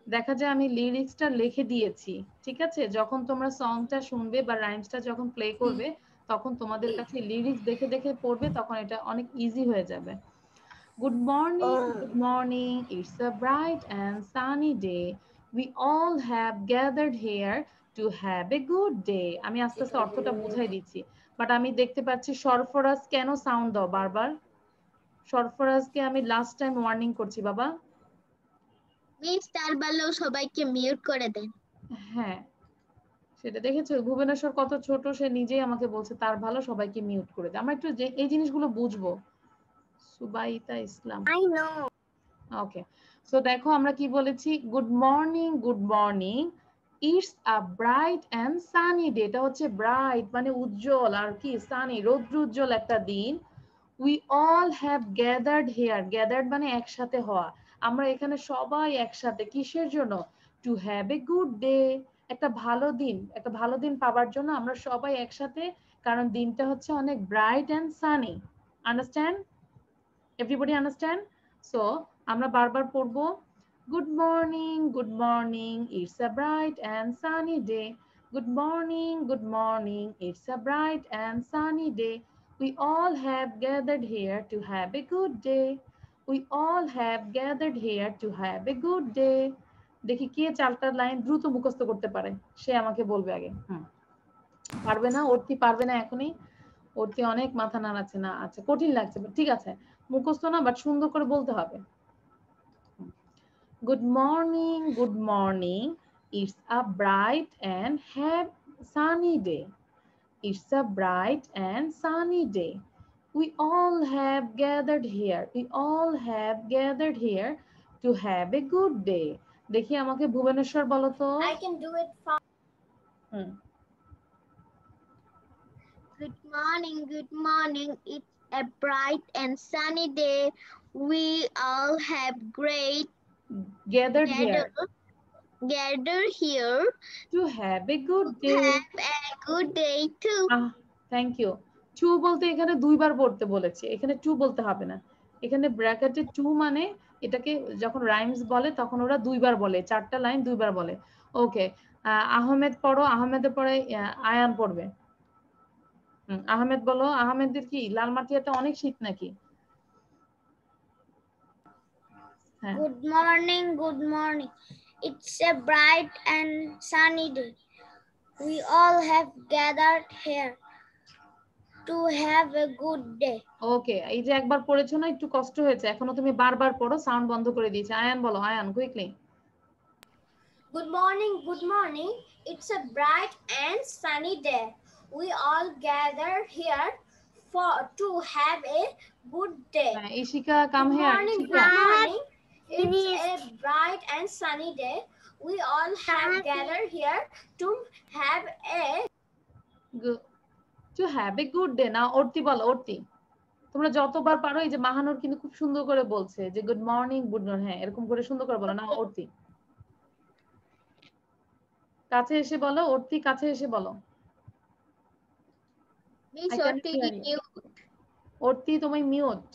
দেখা যায় আমি লিরিক্সটা লিখে দিয়েছি ঠিক আছে যখন তোমরা সংটা শুনবে বা রাইমসটা যখন প্লে করবে তখন তোমাদের কাছে লিরিক্স দেখে দেখে পড়বে তখন এটা অনেক ইজি হয়ে যাবে Good morning, Oh. good morning. It's a bright and sunny day. We all have gathered to have a good day. আমি আস্তে আস্তে অর্থটা বুঝাই দিচ্ছি। বাট আমি দেখতে পাচ্ছি সরফরাজ কেন সাউন্ড দাও বারবার? সরফরাজকে আমি লাস্ট টাইম ওয়ার্নিং করছি বাবা। মিস তার বেলাও সবাইকে মিউট করে দেন। হ্যাঁ। সেটা দেখেছ? ভুবনেশ্বর কত ছোট সে নিজেই আমাকে বলছে তার ভালো সবাইকে মিউট করে দে। আমরা একটু এই জিনিসগুলো বুঝব। Subaita Islam. I know okay so দেখো আমরা কি বলেছি? Good morning good morning it's a bright and sunny day এটা হচ্ছে ব্রাইট মানে উজ্জ্বল, আর কি সানি রৌদ্র উজ্জ্বল একটা দিন. We all have gathered here gathered মানে একসাথে হওয়া। আমরা এখানে সবাই একসাথে। কিসের জন্য? To have a good day একটা ভালো দিন। একটা ভালো দিন পাওয়ার জন্য আমরা সবাই একসাথে, কারণ দিনটা হচ্ছে অনেক bright and sunny understand everybody understand so আমরা বারবার পড়ব। Good morning good morning it's a bright and sunny day good morning good morning it's a bright and sunny day we all have gathered here to have a good day. We all have gathered here to have a good day. দেখি কে চারটা line দ্রুত মুখস্থ করতে পারে। সে আমাকে বলবে আগে। হুম। পারবে না অর্থি পারবে না এখনই। অর্থি অনেক মাথা নাড়াচ্ছে না। আচ্ছা কঠিন লাগছে ঠিক আছে। মুখস্থ না বাট সুন্দর করে বলতে হবে। Good morning good morning it's a bright and have sunny day It's a bright and sunny day. We all have gathered here. We all have gathered here to have a good day. দেখি আমাকে ভুবনেশ্বর বলো তো I can do it fast. Hmm, Good morning, good morning. It's a bright and sunny day. We all have great gathered gather, here. gather here. To have a good day. have a good day too. Ah thank you to বলতে এখানে দুইবার পড়তে বলেছে। এখানে two বলতে হবে না। এখানে ব্র্যাকেটে টু মানে এটাকে যখন রাইমস বলে তখন ওরা দুইবার বলে। চারটা লাইন দুইবার বলে। ওকে আহমেদ পড়ো। আহমেদের পরে আয়ান পড়বে। হুম, আহমেদ বলো। আহমেদের কি লালমাটিয়াতে অনেক শীত নাকি হ্যাঁ Good morning, good morning. It's a bright and sunny day. We all have gathered here to have a good day. ওকে এই যে একবার পড়েছো না একটু কষ্ট হয়েছে এখনও তুমি বারবার পড়ো সাউন্ড বন্ধ করে দিয়েছে আয়ান বলো Ayan quickly Good morning, good morning. It's a bright and sunny day. We all gather here for to have a good day. হ্যাঁ, Ishika come Good morning, good morning. It's a bright and sunny day. We all have gathered here to have a to have a good day না অর্তি বলো অর্তি। তোমরা যতবার পারো এই যে মাহানুর কিন্তু খুব সুন্দর করে বলছে যে গুড মর্নিং গুড মর্নিং হ্যাঁ এরকম করে সুন্দর করে বলো। না অর্তি। কাছে এসে বলো অর্তি কাছে এসে বলো। You. you অর্তি তুমি mute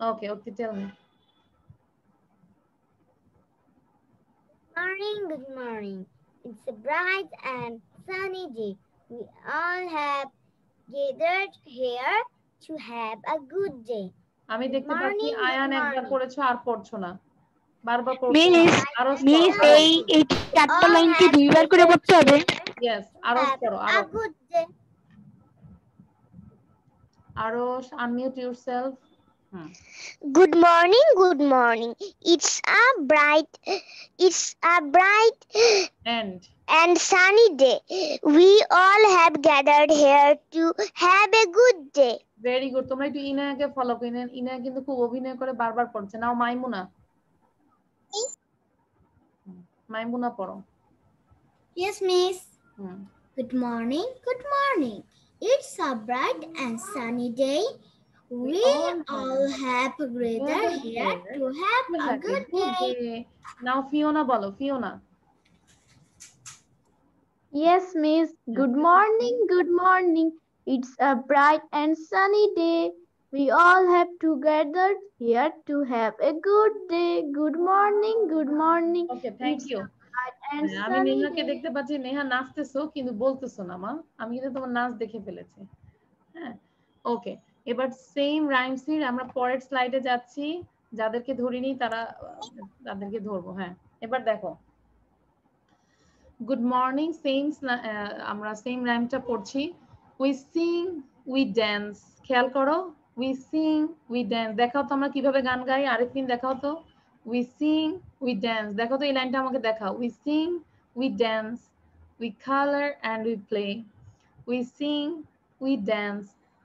okay Orti tell me morning, good morning. It's a bright and sunny day. We all have gathered here to have a good day. আমি দেখতে পাচ্ছি আয়ান একবার. পড়েছো আর পড়ছো না বারবার পড়ছো মিস মিস এই এই চারটা লাইন কি দুইবার করে পড়তে হবে ইয়েস আরও করো আরও আরও unmute yourself Good morning, good morning. It's a bright, it's a bright and and sunny day. We all have gathered here to have a good day. Very good তোমরা একটু ইনায়াকে ফলো করো ইনা ইনায়া কিন্তু খুব অভিনয় করে বারবার পড়ছে নাও মাইমুনা মাইমুনা পড়ো Yes, miss. Hmm Good morning, good morning. It's a bright and sunny day. We all all have gathered gathered here here to have a Have a good good day. day. Now Fiona বলো Fiona Yes, miss. Good morning, good morning. It's a bright and sunny day. We all have to gather here to have a good day. Good morning, good morning. Okay thank It's you a bright and আমি sunny নেহাকে day. দেখতে পাচ্ছি নেহা নাচতেছো কিন্তু বলতেছো না মা আমি কিন্তু তোমার নাচ দেখে ফেলেছি হ্যাঁ ওকে এবার সেম রাইমসির আমরা পরের স্লাইডে যাচ্ছি। যাদেরকে ধরিনি তারা, তাদেরকে ধরবো হ্যাঁ। এবার দেখো। গুড মর্নিং সেম আমরা সেম রাইমটা পড়ছি। উই সিং উই ড্যান্স খেয়াল করো উই সিং উই ড্যান্স দেখাও তো আমরা কীভাবে গান গাই, আরেকদিন দেখাও তো। উই সিং উই ড্যান্স দেখো তো এই লাইনটা আমাকে দেখাও। We sing we dance we colour and we play we sing we dance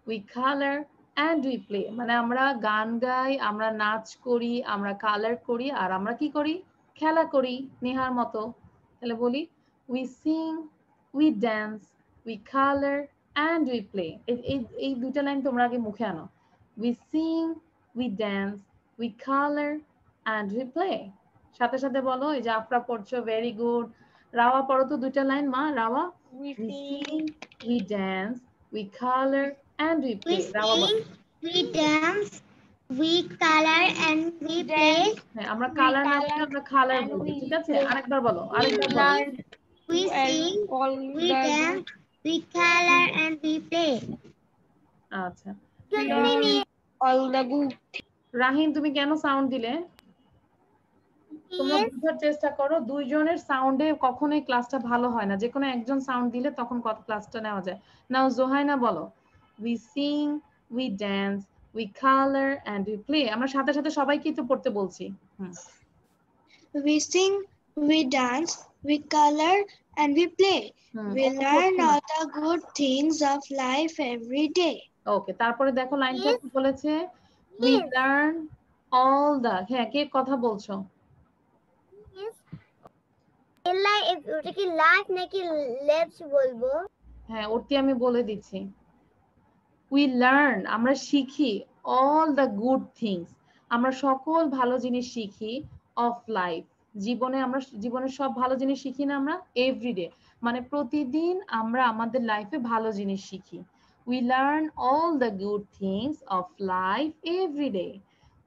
we colour and we play মানে আমরা গান গাই আমরা নাচ করি আমরা কালার করি আর আমরা কি করি? খেলা করি নেহার মতো। তাহলে বলি we sing we dance we colour and we play এই দুইটা লাইন তোমরা আগে মুখে আনো। We sing we dance we colour and we play সাথে সাথে বলো এই যে আফরা পড়ছো ভেরি গুড রাওয়া পড়ো তো দুইটা লাইন মা rava? Sing, sing we dance we color and we play. We sing, we dance, we color and we play. হ্যাঁ আমরা কালার না বলে color আমরা বলব we ঠিক আছে? আরেকবার বলো We আরেকবার বলো। we sing, we dance, we color and we play. আচ্ছা। All the good রাহিন তুমি কেন সাউন্ড দিলে? তোমরা Yes, বোঝার চেষ্টা করো দুইজনের সাউন্ডে কখনোই ক্লাসটা ভালো হয় না। যে কোনো একজন সাউন্ড দিলে তখন ক্লাসটা নেওয়া যায়। নাও জোহাইনা বলো। We sing we dance we colour and we play আমরা সাথে সাথে সবাইকেই তো পড়তে বলছি। হুম। We sing we dance we color and we play. we learn all the good things of life every day. ওকে তারপরে দেখো লাইনটা কি বলেছে? Yes. লার্ন অল দা হ্যাঁ কে কথা বলছো. ওটা কি লাইফ নাকি লেফট বলব? হ্যাঁ ওরটি আমি বলে দিচ্ছি। উই লার্ন আমরা শিখি অল দ্য গুড থিংস আমরা সকল ভালো জিনিস শিখি অফ লাইফ জীবনে আমরা, জীবনের সব ভালো জিনিস শিখি না আমরা? এভরিডে মানে প্রতিদিন আমরা আমাদের লাইফে ভালো জিনিস শিখি। We learn all the good things of life every day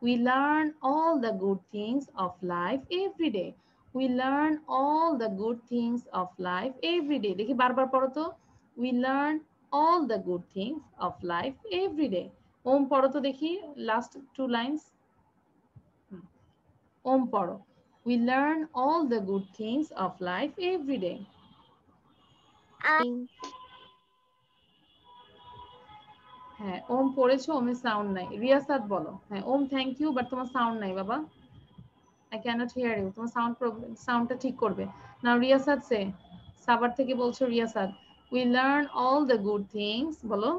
we learn all the good things of life every day we learn all the good things of life every day দেখি বারবার পড়ো তো। We learn all the good things of life every day. ওম পড়ো তো দেখি last two lines ওম পড়ো। We learn all the good things of life every day. হ্যাঁ ওম পড়েছো ওমের সাউন্ড নাই। রিয়াসাত বলো। হ্যাঁ ওম থ্যাংক ইউ বাট তোমার সাউন্ড নাই বাবা। আই ক্যানট হিয়ার ইউ তোমার সাউন্ড সাউন্ডটা ঠিক করবে। নাও রিয়াসাত সে সাবার থেকে বলছো Riasat we learn all the good things বলো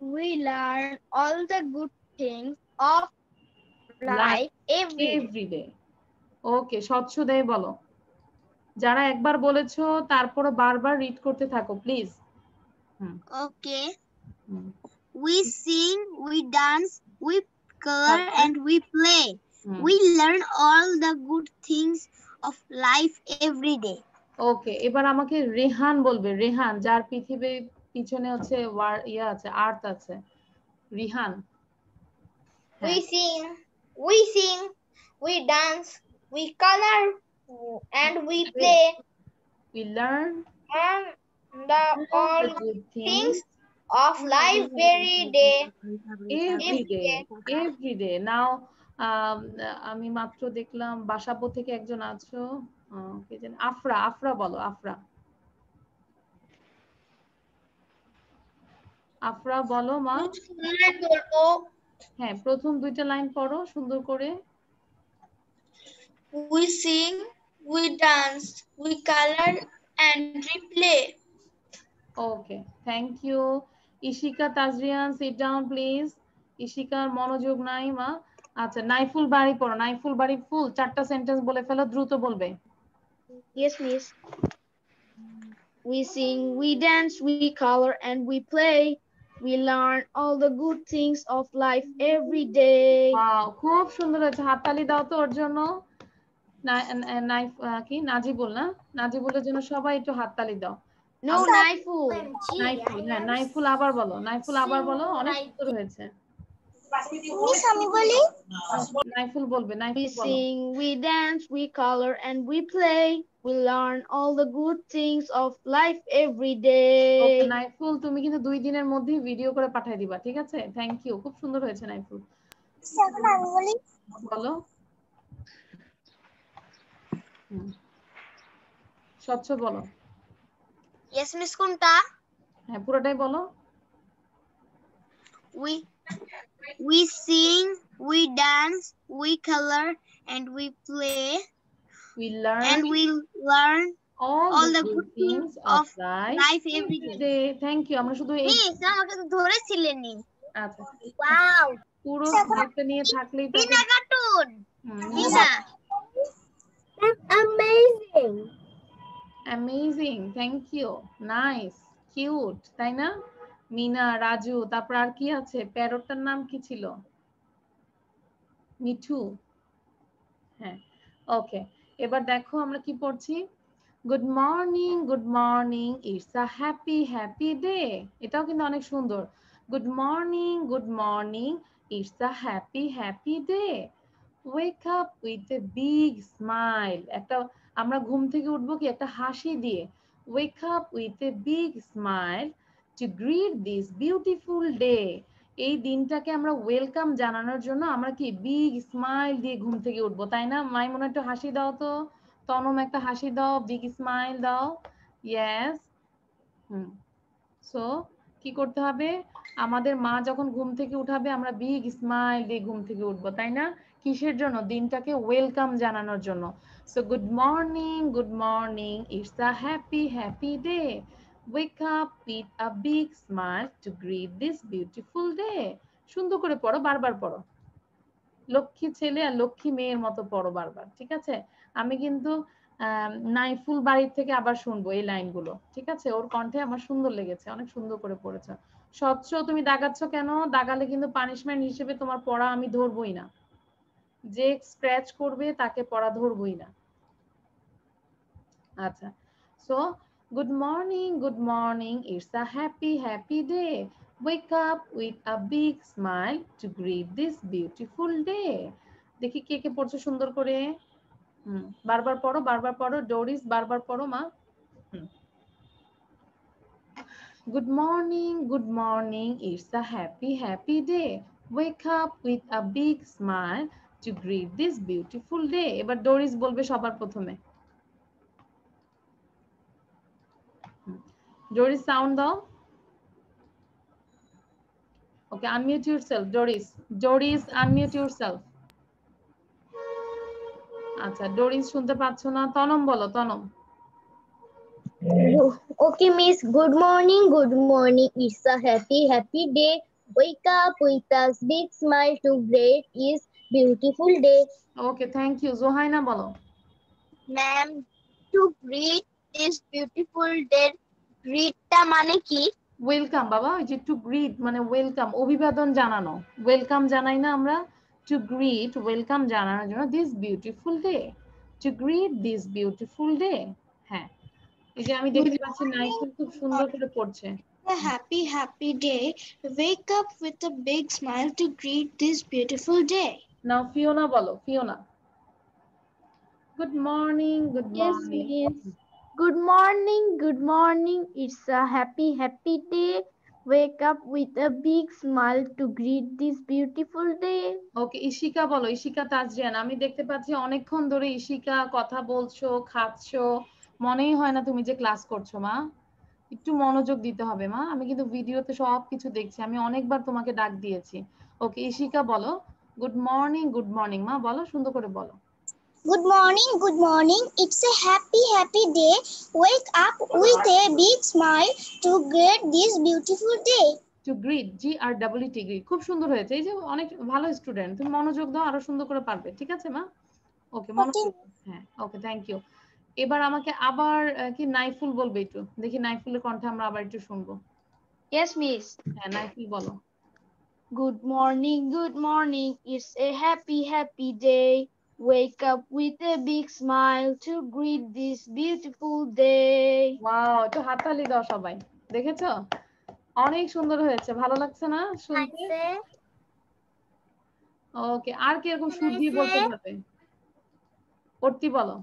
we learn all the good things of life every day. every day ওকে স্বচ্ছ দেয় বলো যারা একবার বলেছ তারপরে বারবার রিড করতে থাকো please Okay. We sing, we dance, we color, and we play. We learn all the good things of life every day. Okay এবার আমাকে রেহান বলবে। রেহান যার পৃথিবীর পিছনে হচ্ছে ওয়ার ইয়া আছে আর্থ আছে। Rihan. We sing we sing we dance we colour and we play we learn on the all things of life very day every day now আমি মাত্র দেখলাম বাসাপো থেকে একজন আছো? কে জানি আফরা আফরা বলো আফরা। আফরা বলো মা। হ্যাঁ প্রথম দুইটা লাইন পড়ো সুন্দর করে। We dance we color and we play okay thank you Ishika Tazrian sit down please ইশিকার মনোযোগ নাই মা। আচ্ছা নাইফুল বাড়ি পড়ো নাইফুল বাড়ি ফুল চারটা সেন্টেন্স বলে ফেলো দ্রুত বলবে। Yes, miss. We sing, we dance, we color, and we play. We learn all the good things of life every day. Wow, খুব সুন্দর হয়েছে হাততালি দাও তো ওর জন্য না- না- নাইফ কি নাজিবুল না নাজিবুলের জন্য সবাই একটু হাততালি দাও No, Naifu. নাইফুল হ্যাঁ নাইফুল আবার বলো নাইফুল আবার বলো অনেক সুন্দর হয়েছে Miss, আমি বলি? নাইফুল বলবে We নাইফুল বলো। sing, we dance, we color, and we play. We learn all the good things of life every ওকে নাইফুল তুমি কিন্তু দুই দিনের মধ্যে ভিডিও করে পাঠিয়ে দিবা ঠিক আছে? থ্যাংক ইউ খুব সুন্দর হয়েছে নাইফুল। এখন আমি বলি। বলো স্বচ্ছ বলো। ইয়েস মিস কোনটা হ্যাঁ পুরোটাই বলো। We we sing we dance we color and we play we learn and we learn all, all the good things of life life every day thank you আমরা শুধু এই আমাকে তো ধরেছিলেন নি আচ্ছা ওয়াও পুরো স্লাইডটা নিয়ে থাকলেই তো বিনা cartoon Veena amazing. Amazing thank you nice cute তাই না মিনা, রাজু, তারপর আর কি আছে? প্যারটটার নাম কি ছিল? মিঠু। হ্যাঁ ওকে এবার দেখো আমরা কি পড়ছি? Good morning good morning it's a happy happy day এটাও কিন্তু অনেক সুন্দর। Good morning good morning it's a happy happy day wake up with a big smile একটা, আমরা ঘুম থেকে উঠবো কি? একটা হাসি দিয়ে। Wake up with a big smile to greet this beautiful day এই দিনটাকে আমরা ওয়েলকাম জানানোর জন্য আমরা কি বিগ স্মাইল দিয়ে ঘুম থেকে উঠবো তাই না? মাই মনে একটু হাসি দাও তো। তনম একটা হাসি দাও বিগ স্মাইল দাও। Yes hmm. সো কি করতে হবে? আমাদের মা যখন ঘুম থেকে উঠাবে আমরা বিগ স্মাইল দিয়ে ঘুম থেকে উঠবো তাই না? কিসের জন্য? দিনটাকে ওয়েলকাম জানানোর জন্য। So good morning good morning It's a happy, happy day. Wake up with a big smile to greet this beautiful day. সুন্দর করে পড়ো, বারবার পড়ো। লক্ষ্মী ছেলে আর লক্ষ্মী মেয়ের মতো পড়ো বারবার, ঠিক আছে? আমি কিন্তু নাইফুল বাড়ির থেকে আবার শুনব এই লাইনগুলো, ঠিক আছে? ওর কণ্ঠে আমার সুন্দর লেগেছে, অনেক সুন্দর করে পড়েছ। স্বচ্ছ তুমি দাগাচ্ছ কেন? দাগালে কিন্তু পানিশমেন্ট হিসেবে তোমার পড়া আমি ধরবই না। যে স্ক্র্যাচ করবে তাকে পড়া ধরবই না। আচ্ছা so good morning good morning it's a happy happy day wake up with a big smile to greet this beautiful day দেখি কে কে পড়ছো সুন্দর করে। হুম, বারবার পড়ো বারবার পড়ো। ডোরিস বারবার পড়ো, মা। Good morning good morning it's a happy happy day wake up with a big smile to greet this beautiful day এবার ডোরিস বলবে সবার প্রথমে। Doris, sound দাও Okay, unmute yourself, Doris. Doris, unmute yourself. আচ্ছা Doris শুনতে পাচ্ছ না তনম বলো Tonom Okay, Miss. Good morning. Good morning. It's a happy, happy day. Wake up with a big smile to greet is beautiful day. Okay thank you Johaina বলো ma'am to greet this beautiful day গ্রিটটা মানে কি? Welcome বাবা ওই যে two grit মানে welcome অভিবাদন জানানো। ওয়েলকাম জানাই না আমরা টু গ্রিট ওয়েলকাম জানানোর জন্য this beautiful day to greet this beautiful day হ্যাঁ এই যে আমি দেখতে পাচ্ছি নাইসুল খুব সুন্দর করে পড়ছে। A happy, happy day. Wake up with a big smile to greet this beautiful day. Now Fiona বলো Fiona good morning good Yes, morning miss. Good morning, good morning. It's a happy, happy day. Wake up with a big smile to greet this beautiful day. Okay Ishika বলো ইশিকা তাজরিয়ান আমি দেখতে পাচ্ছি অনেকক্ষণ ধরে ইশিকা কথা বলছো খাচ্ছো। মনেই হয় না তুমি যে ক্লাস করছ মা। একটু মনোযোগ দিতে হবে মা। আমি কিন্তু ভিডিওতে সব কিছু দেখছি। আমি অনেকবার তোমাকে ডাক দিয়েছি। ওকে ইশিকা বলো গুড মর্নিং গুড মর্নিং মা। বলো সুন্দর করে বলো। Good morning, good morning. It's a happy, happy day. Wake up with a big smile to greet this beautiful day. To greet G R double T greet খুব সুন্দর হয়েছে এই যে অনেক ভালো স্টুডেন্ট তুমি মনোযোগ দাও আরও সুন্দর করে পারবে ঠিক আছে মা ওকে মনোযোগ। হ্যাঁ ওকে থ্যাংক ইউ এবার আমাকে আবার কি নাইফুল বলবে একটু দেখি নাইফুলের কণ্ঠে আমরা আবার একটু শুনব Yes, miss. হ্যাঁ নাইফুল বলো Good morning, good morning. It's a happy, happy day. Wake up with a big smile to greet this beautiful day. Wow একটু হাততালি দাও সবাই দেখেছ অনেক সুন্দর হয়েছে ভালো লাগছে না শুনতে ওকে আর কি এরকম দিয়ে বলতে পারবে অর্তি বলো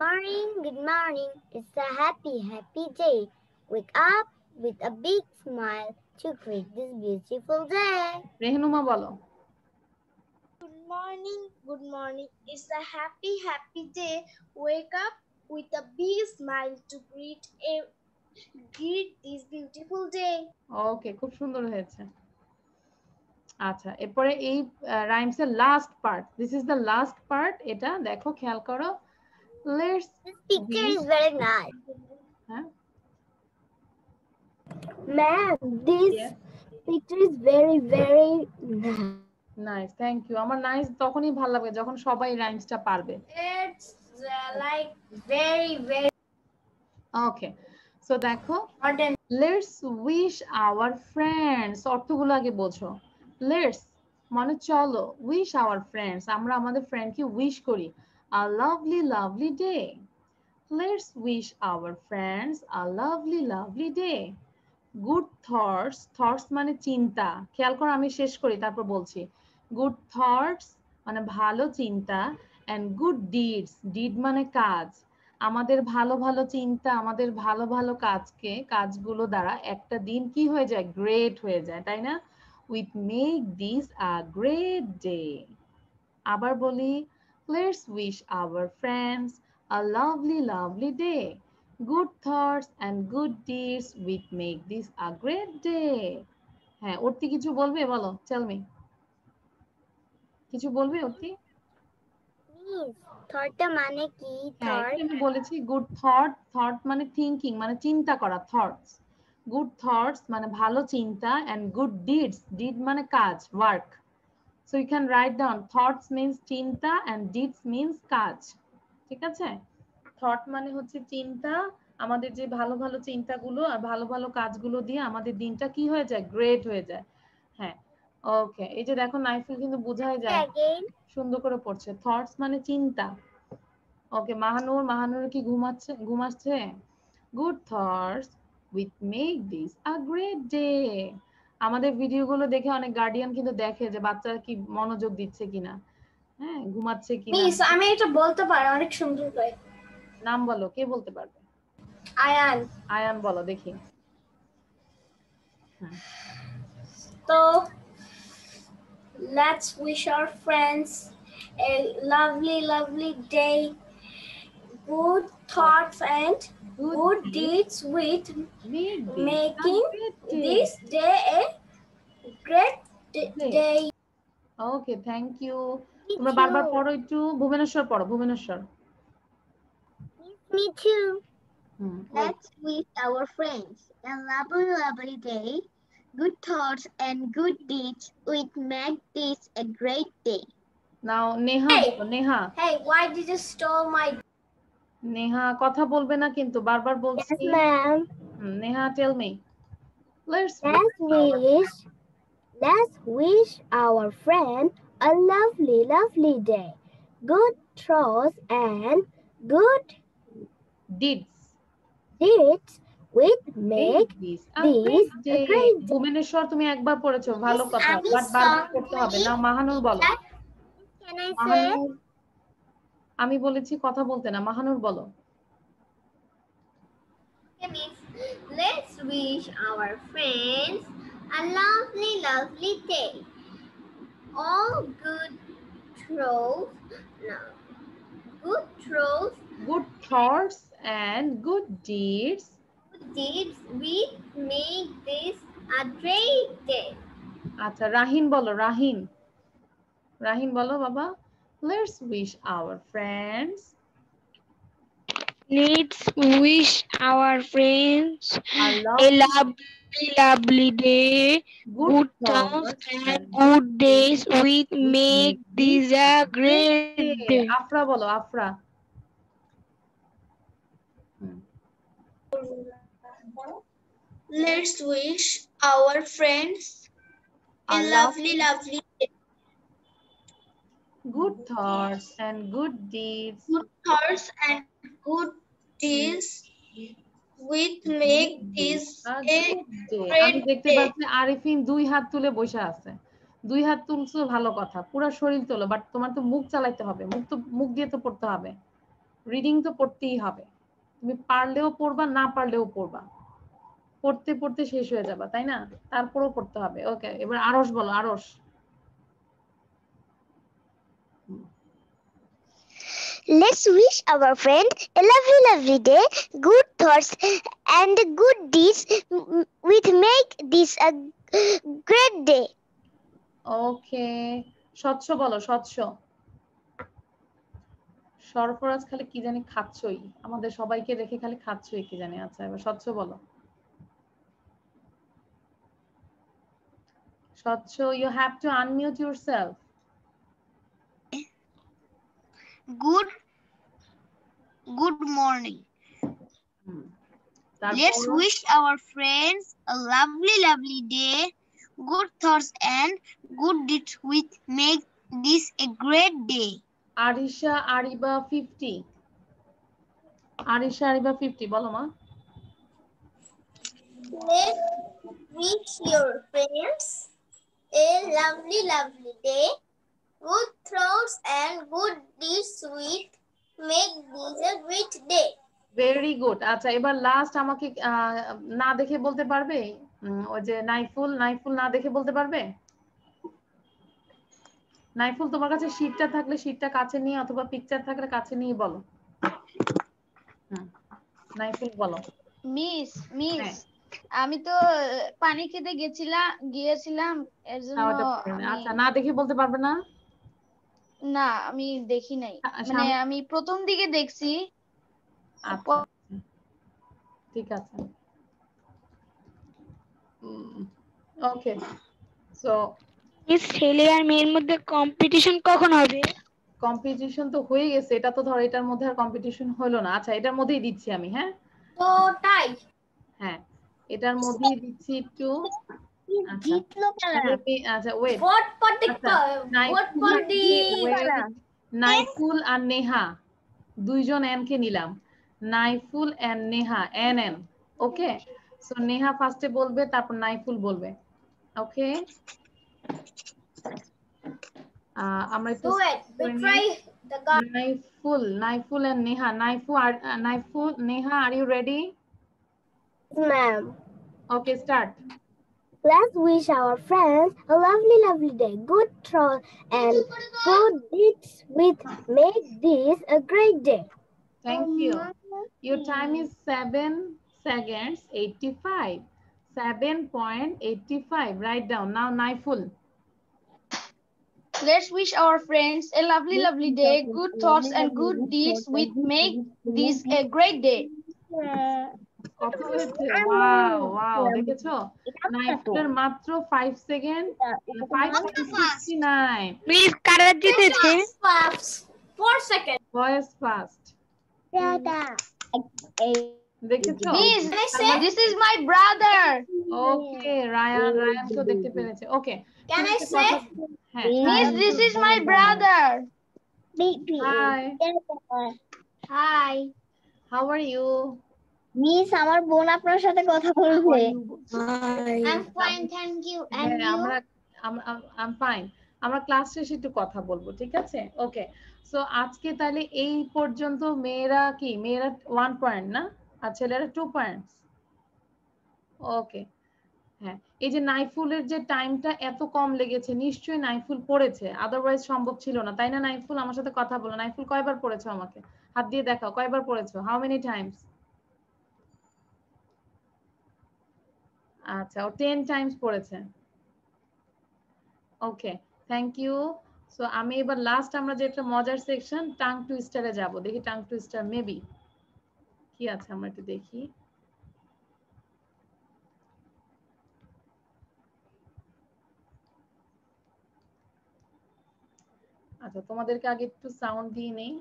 Morning, good morning. It's a happy, happy day. Wake up with a big smile to greet this beautiful day. Rehnuma বলো Good morning, good morning. It's a happy, happy day. Wake up with a big smile to greet a greet this beautiful day. Okay, খুব সুন্দর হয়েছে আচ্ছা এরপরে এই rhymes এর last part this is the last part এটা দেখো খেয়াল করো let's Yes. is very nice. হ্যাঁ Ma'am, this Yes. picture is very, very nice. Nice thank you আমার নাইস তখনই ভালো লাগবে যখন সবাই রাইমসটা পারবে It's uh, like very, very okay so দেখো. লেটস উইশ আওয়ার ফ্রেন্ডস অর্থগুলো আগে বোঝো লেটস মানে চলো উইশ আওয়ার ফ্রেন্ডস আমরা আমাদের ফ্রেন্ডকে উইশ করি a lovely lovely day let's wish our friends a lovely lovely day good thoughts thoughts মানে চিন্তা। খেয়াল করো আমি শেষ করি, তারপর বলছি। গুড থটস মানে ভালো চিন্তা অ্যান্ড গুড ডিডস ডিড মানে কাজ। আমাদের ভালো ভালো চিন্তা, আমাদের ভালো ভালো কাজকে, কাজগুলো দ্বারা একটা দিন কি হয়ে যায়? গ্রেট হয়ে যায়, তাই না? With make this a great day আবার বলি let's wish our friends a lovely lovely day good thoughts and good deeds with make this a great day হ্যাঁ অর্তি কিছু বলবে বলো মি কিছু বলবে অর্তি? থটটা মানে কি? হ্যাঁ থট আমি বলেছি গুড থট থট মানে থিংকিং মানে চিন্তা করা থটস গুড থটস মানে ভালো চিন্তা এন্ড গুড ডিডস ডিড মানে কাজ work so you can write down thoughts means চিন্তা এন্ড ডিডস মিন্স কাজ ঠিক আছে? থট মানে হচ্ছে চিন্তা আমাদের যে ভালো ভালো চিন্তাগুলো আর ভালো ভালো কাজগুলো দিয়ে আমাদের দিনটা কি হয়ে যায়? গ্রেট হয়ে যায়। হ্যাঁ ওকে এই যে দেখো নাইফুল কিন্তু বোঝাই যায়। সুন্দর করে পড়ছে। থটস মানে চিন্তা। ওকে মাহানুর মাহানুর কি ঘুমাচ্ছে? ঘুমাচ্ছে? Good thoughts with make this a great day আমাদের ভিডিওগুলো দেখে অনেক গার্ডিয়ান কিন্তু দেখে যে বাচ্চারা কি মনোযোগ দিচ্ছে কিনা। হ্যাঁ ঘুমাচ্ছে কিনা। আমি এটা বলতে পারি অনেক সুন্দর করে নাম বলো কে বলতে পারবে আয়ান আয়ান বলো দেখি তো let's wish our friends a lovely lovely day good thoughts and good good deeds with making this day a great Day. Okay thank you তোমরা বারবার পড়ো একটু ভুবনেশ্বর পড়ো Bhubaneswar me too hmm Let's wish our friends a lovely, lovely day. Good thoughts and good deeds will make this a great day. Now Neha Hey. বলো, Neha hey why did you stole my Neha কথা বলবে না কিন্তু বারবার বলছি yes ma'am hmm, Neha tell me let's let's wish let's wish our friend a lovely lovely day good thoughts and good deeds deeds will make this this a great day. Bhubaneswar তুমি একবার পড়েছো ভালো Yes, কথা আমি but বারবার সব করতে হবে বলি। না মাহানুর বলো can i say আমি বলেছি কথা বলতে না মাহানুর বলো Let's wish our friends a lovely, lovely day. All good throws, no, good throws, good thoughts And good deeds good deeds will make this a great day. আচ্ছা রাহিন বলো রাহিন রাহিন বলো বাবা let's wish our friends Let's wish our friends Allah a lovely, lovely day, good thoughts and good days. We make this a great day. Afra বলো Afra let's wish our friends a lovely lovely day. good thoughts and good deeds good thoughts and good deeds with make this a great দেখতে. পাচ্ছি আরিফিন দুই হাত তুলে বসে আছে দুই হাত তুলছো ভালো কথা পুরো শরীর তোলো বাট তোমার তো মুখ চালাইতে হবে মুখ তো মুখ দিয়ে তো পড়তে হবে রিডিং তো পড়তেই হবে তুমি পারলেও পড়বা না পারলেও পড়বা পড়তে পড়তে শেষ হয়ে যাবা তাই না তারপরেও পড়তে হবে ওকে এবার আরস বলো আরস Let's wish our friend a lovely, lovely day, good thoughts and good deeds with make this a great day. ওকে স্বচ্ছ বলো স্বচ্ছ সরফরাজ খালি কি জানি খাচ্ছই আমাদের সবাইকে রেখে খালি খাচ্ছই কি জানি আচ্ছা এবার স্বচ্ছ বলো স্বচ্ছ you have to unmute yourself Good good morning. Let's wish our friends a lovely, lovely day. Good thoughts and good deeds with make this a great day. Arisha Ariba fifty Arisha Ariba fifty বলো মা wish your friends a lovely, lovely day. Good thoughts and good deeds with make this a great day. Very good আচ্ছা এবার last আমাকে না দেখে বলতে পারবে ওই যে নাইফুল নাইফুল না দেখে বলতে পারবে নাইফুল তোমার কাছে শীটটা থাকলে শীটটা কাছে নিয়ে অথবা পিকচার থাকলে কাছে নিয়ে বলো। নাইফুল বলো। মিস মিস হ্যাঁ। আমি তো পানি খেতে গেছিলাম গিয়েছিলাম এর জন্য। আচ্ছা না দেখে বলতে পারবে না? না আমি দেখি নাই। মানে আমি প্রথম দিকে দেখছি। আচ্ছা ঠিক আছে। ওকে সো ছেলে আর মেয়ের মধ্যে কম্পিটিশন কখন হবে? কম্পিটিশন তো হয়ে গেছে এটা তো ধর এটার মধ্যে আর কম্পিটিশন হলো না। আচ্ছা এটার মধ্যেই দিচ্ছি আমি হ্যাঁ? তো তাই? হ্যাঁ এটার মধ্যেই দিচ্ছি একটু। আচ্ছা আমি- আচ্ছা wait vote for the vote for the Naiful আর নেহা দুইজন এন কে নিলাম। Naiful and Neha N N okay so Neha ফার্স্টে বলবে তারপর নাইফুল বলবে okay আমরা একটু Do it. We করে নিই। try the God. Naiful Naiful and Neha নাইফু R Naiful Neha are you ready Ma'am, okay start let's wish our friends a lovely, lovely day, good thoughts and good deeds with make this a great day. Thank you. Your time is 7 seconds 85. 7.85. Write down. Now, Naiful. Let's wish our friends a lovely, lovely day, good thoughts and good deeds with make this a great day. কত হয়েছে? Wow, wow. দেখেছো? নাইফুলের মাত্র 5 second 5 seconds 69. Miss কারা জিতেছে Fast. Four seconds. Voice fast. দেখেছো? Miss, Can I say? this is my brother. Okay Rayan Rayan তো দেখতে পেরেছে ওকে Can I say? হ্যাঁ Miss, this is my brother. Hi Hi. How are you miss আমার বোন আপনার সাথে কথা বলবে। I'm fine, thank you. And হ্যাঁ, you? আমরা আম ফাইন আমরা ক্লাস শেষে একটু কথা বলব ঠিক আছে? ওকে সো আজকে তাহলে এই পর্যন্ত মেয়েরা কি? মেয়েরা ওয়ান পয়েন্ট না? আর ছেলেরা টু পয়েন্টস ওকে হ্যাঁ এই যে নাইফুলের যে টাইমটা এত কম লেগেছে, নিশ্চয়ই নাইফুল পড়েছে আদারওয়াইজ সম্ভব ছিল না, তাই না নাইফুল আমার সাথে কথা বলো নাইফুল কয়বার পড়েছো আমাকে? হাত দিয়ে দেখাও, কয়বার পড়েছো? হাউ মেনি টাইমস আচ্ছা ও টেন টাইমস পড়েছে। ওকে থ্যাংক ইউ সো আমি এবার লাস্ট আমরা যে একটা মজার সেকশন টাং টুইস্টারে যাব। দেখি টাং টুইস্টার মেবি কি আছে? আমরা একটু দেখি। আচ্ছা তোমাদেরকে আগে একটু সাউন্ড দিয়ে নেই।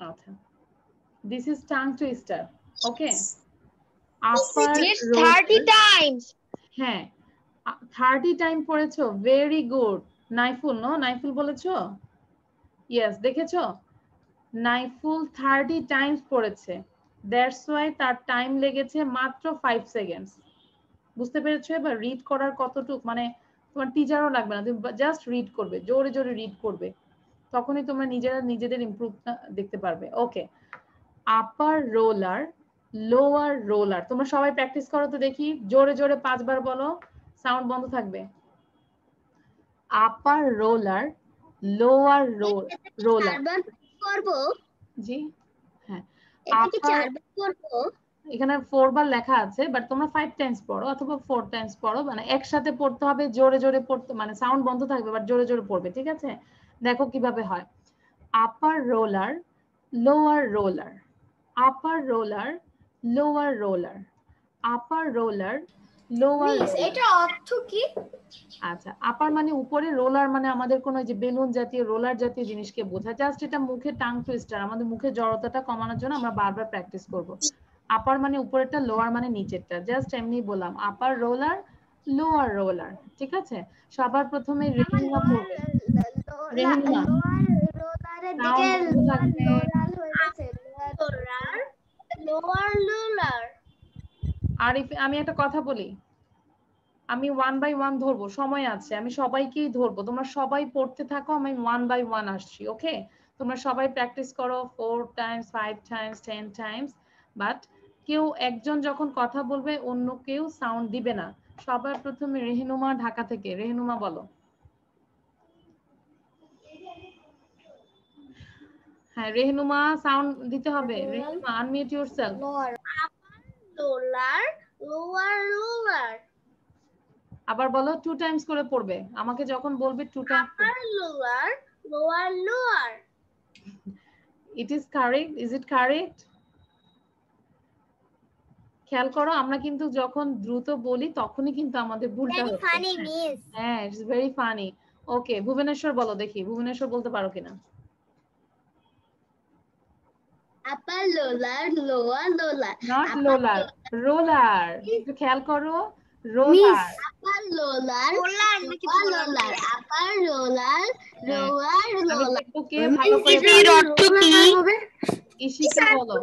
আচ্ছা this is tongue twister okay upper It's 30 times. হ্যাঁ থার্টি টাইম পড়েছো very good Naiful no Naiful বলেছ? ইয়েস দেখেছ? নাইফুল থার্টি টাইমস পড়েছে। দ্যাটস ওয়াই তার টাইম লেগেছে মাত্র ফাইভ সেকেন্ডস বুঝতে পেরেছ এবার? রিড করার কতটুক মানে তোমার টিচারও লাগবে না তুমি জাস্ট রিড করবে জোরে জোরে রিড করবে। তখনই তোমরা নিজেরা নিজেদের ইমপ্রুভ দেখতে পারবে। Okay upper roller lower roller তোমরা সবাই প্র্যাকটিস করো তো দেখি। জোরে জোরে পাঁচবার বলো সাউন্ড বন্ধ থাকবে। আপার রোলার লোয়ার রোলার করব। জি হ্যাঁ। চারবার করব। এখানে ফোর বার লেখা আছে বাট তোমরা ফাইভ টাইমস পড়ো অথবা ফোর টাইমস পড়ো মানে একসাথে পড়তে হবে জোরে জোরে পড়তে মানে সাউন্ড বন্ধ থাকবে বাট জোরে জোরে পড়বে ঠিক আছে? দেখো কীভাবে হয়। Upper roller lower roller upper roller lower roller upper roller lower এটা অর্থ কি? আচ্ছা আপার মানে উপরে রোলার মানে আমাদের কোনো যে বেলুন জাতীয় রোলার জাতীয় জিনিসকে বোঝায়। জাস্ট এটা মুখে টাং টুইস্টার আমাদের মুখে জড়তাটা কমানোর জন্য আমরা বারবার প্র্যাকটিস করব। আপার মানে উপরেরটা লোয়ার মানে নিচেরটা। জাস্ট এমনি বললাম আপার রোলার লোয়ার রোলার ঠিক আছে? সবার প্রথমে রেহিমা পড়বে রেহিমা আর আমি একটা কথা বলি। আমি ওয়ান বাই ওয়ান ধরবো সময় আছে আমি সবাইকেই ধরবো। তোমরা সবাই পড়তে থাকো আমি ওয়ান বাই ওয়ান আসছি ওকে তোমরা সবাই প্র্যাকটিস করো four times five times ten times but কেউ একজন যখন কথা বলবে অন্য কেউ সাউন্ড দিবে না। সবার প্রথমে রেহেনুমা ঢাকা থেকে। রেহেনুমা বলো। হ্যাঁ রেহনুমা সাউন্ড দিতে হবে। রেহনুমা আনমিউট ইউরসেলফ লোয়ার লোলার লোয়ার লোলার আবার বলো টু টাইমস করে পড়বে। আমাকে যখন বলবে two times upper লোলার lower lower it is correct is it correct খেয়াল করো আমরা কিন্তু যখন দ্রুত বলি তখনই কিন্তু আমাদের ভুলটা হ্যাঁ it's very funny okay Bhubaneswar বলো দেখি ভুবনেশ্বর বলতে পারো কিনা? Upper roller, lower roller. Not লোলার roller একটু খেয়াল করো রোলার লোলার নাকি lower roller. Upper roller, হ্যাঁ। lower আমি roller. দেখব কে ভালো করে এর অর্থ কি? ইশিকা বলো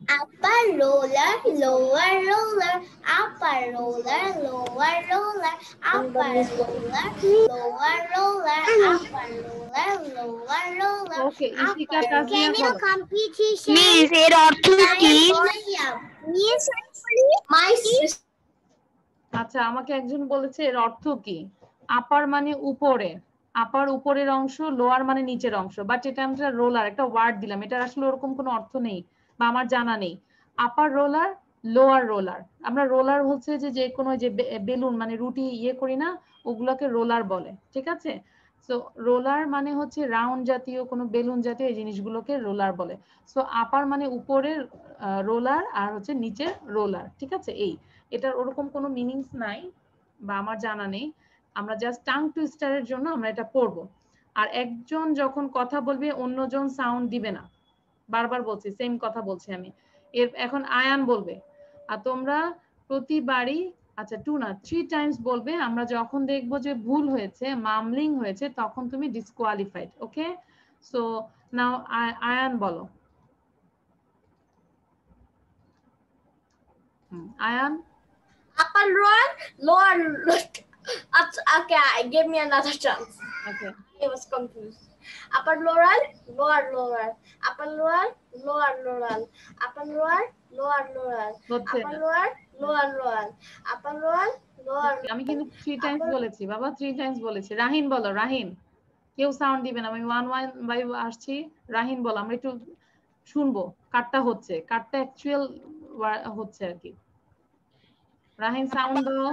Upper roller, lower roller. Upper roller, lower roller. Upper roller, lower roller. Upper roller, lower roller. ওকে ইশিকা তাসনিয়া বলো competition? মিস এর অর্থ কি Miss, my sister. আচ্ছা আমাকে একজন বলেছে এর অর্থ কি আপার মানে উপরে আপার উপরের অংশ লোয়ার মানে নিচের অংশ বাট এটা আমরা রোলার একটা ওয়ার্ড দিলাম এটা আসলে ওরকম কোনো অর্থ নেই বা আমার জানা নেই। আপার রোলার লোয়ার রোলার আমরা রোলার হচ্ছে যে যে কোনো যে বেলুন মানে রুটি ইয়ে করি না, ওগুলোকে রোলার বলে, ঠিক আছে? সো রোলার মানে হচ্ছে রাউন্ড জাতীয় কোনো বেলুন জাতীয় এই জিনিসগুলোকে রোলার বলে। সো আপার মানে উপরের রোলার আর হচ্ছে নিচের রোলার ঠিক আছে? এই, এটার ওরকম কোনো মিনিংস নাই বা আমার জানা নেই। আমরা জাস্ট টাং টুইস্টারের জন্য আমরা এটা পড়ব। আর একজন যখন কথা বলবে, অন্যজন সাউন্ড দিবে না। বারবার বলছি সেম কথা বলছি আমি এর এখন আয়ান বলবে আর তোমরা প্রতিবারই আচ্ছা টু না থ্রি টাইমস বলবে আমরা যখন দেখব যে ভুল হয়েছে মামলিং হয়েছে তখন তুমি disqualified okay so now Ayaan বলো Ayaan Upper roller, lower roller. Okay, give me another chance. Okay I was confused. Upper lower, lower lower. Upper lower lower lower. Upper lower. হচ্ছে Upper না lower, lower lower. Upper lower, lower. আমি কিন্তু three Times বলেছি বাবা three Times বলেছি রাহিন বলো রাহিন কেউ sound দিবেন আমি ওয়ান ওয়ান বাই আসছি রাহিন বলো আমরা একটু শুনব কাটটা হচ্ছে কাটটা অ্যাকচুয়াল হচ্ছে আর কি রাহিন সাউন্ড দাও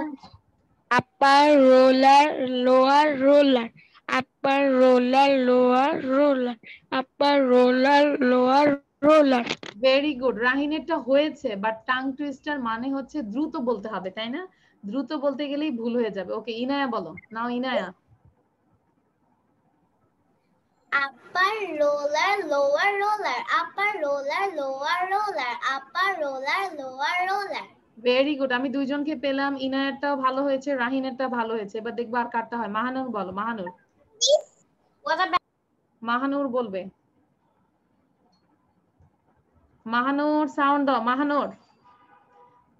upper roller lower roller upper roller lower roller upper roller lower roller very good রাহিনেরটা হয়েছে বাট টাং টুইস্টার মানে হচ্ছে দ্রুত বলতে হবে তাই না? দ্রুত বলতে গেলেই ভুল হয়ে যাবে। ওকে ইনায়া বলো। Now Inaya. Upper roller, lower roller. Upper roller, lower roller. Upper roller, lower roller. Very good আমি দুইজনকে পেলাম। ইনায়ারটাও ভালো হয়েছে রাহিনেরটা ভালো হয়েছে। এবার দেখব আর কাটটা হয়। মাহানুর বলো মাহানুর। মাহানুর বলবে। মাহানুর সাউন্ড দাও মাহানুর।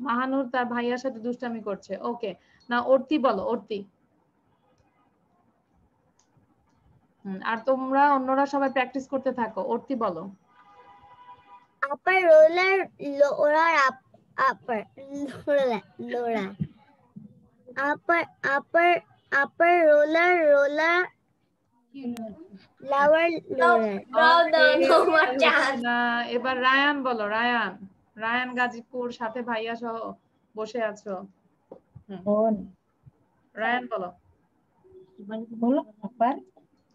মাহানুর তার ভাইয়ার সাথে দুষ্টামি করছে। ওকে না অর্তি বলো অর্তি। আর তোমরা অন্যরা সবাই প্র্যাকটিস করতে থাকো। অর্তি বলো। Roller lower up upper roller lower upper upper upper roller roller lower lower এবার রায়ান বলো রায়ান রায়ান গাজীপুর সাথে ভাইয়া সহ বসে আছো। রায়ান বলো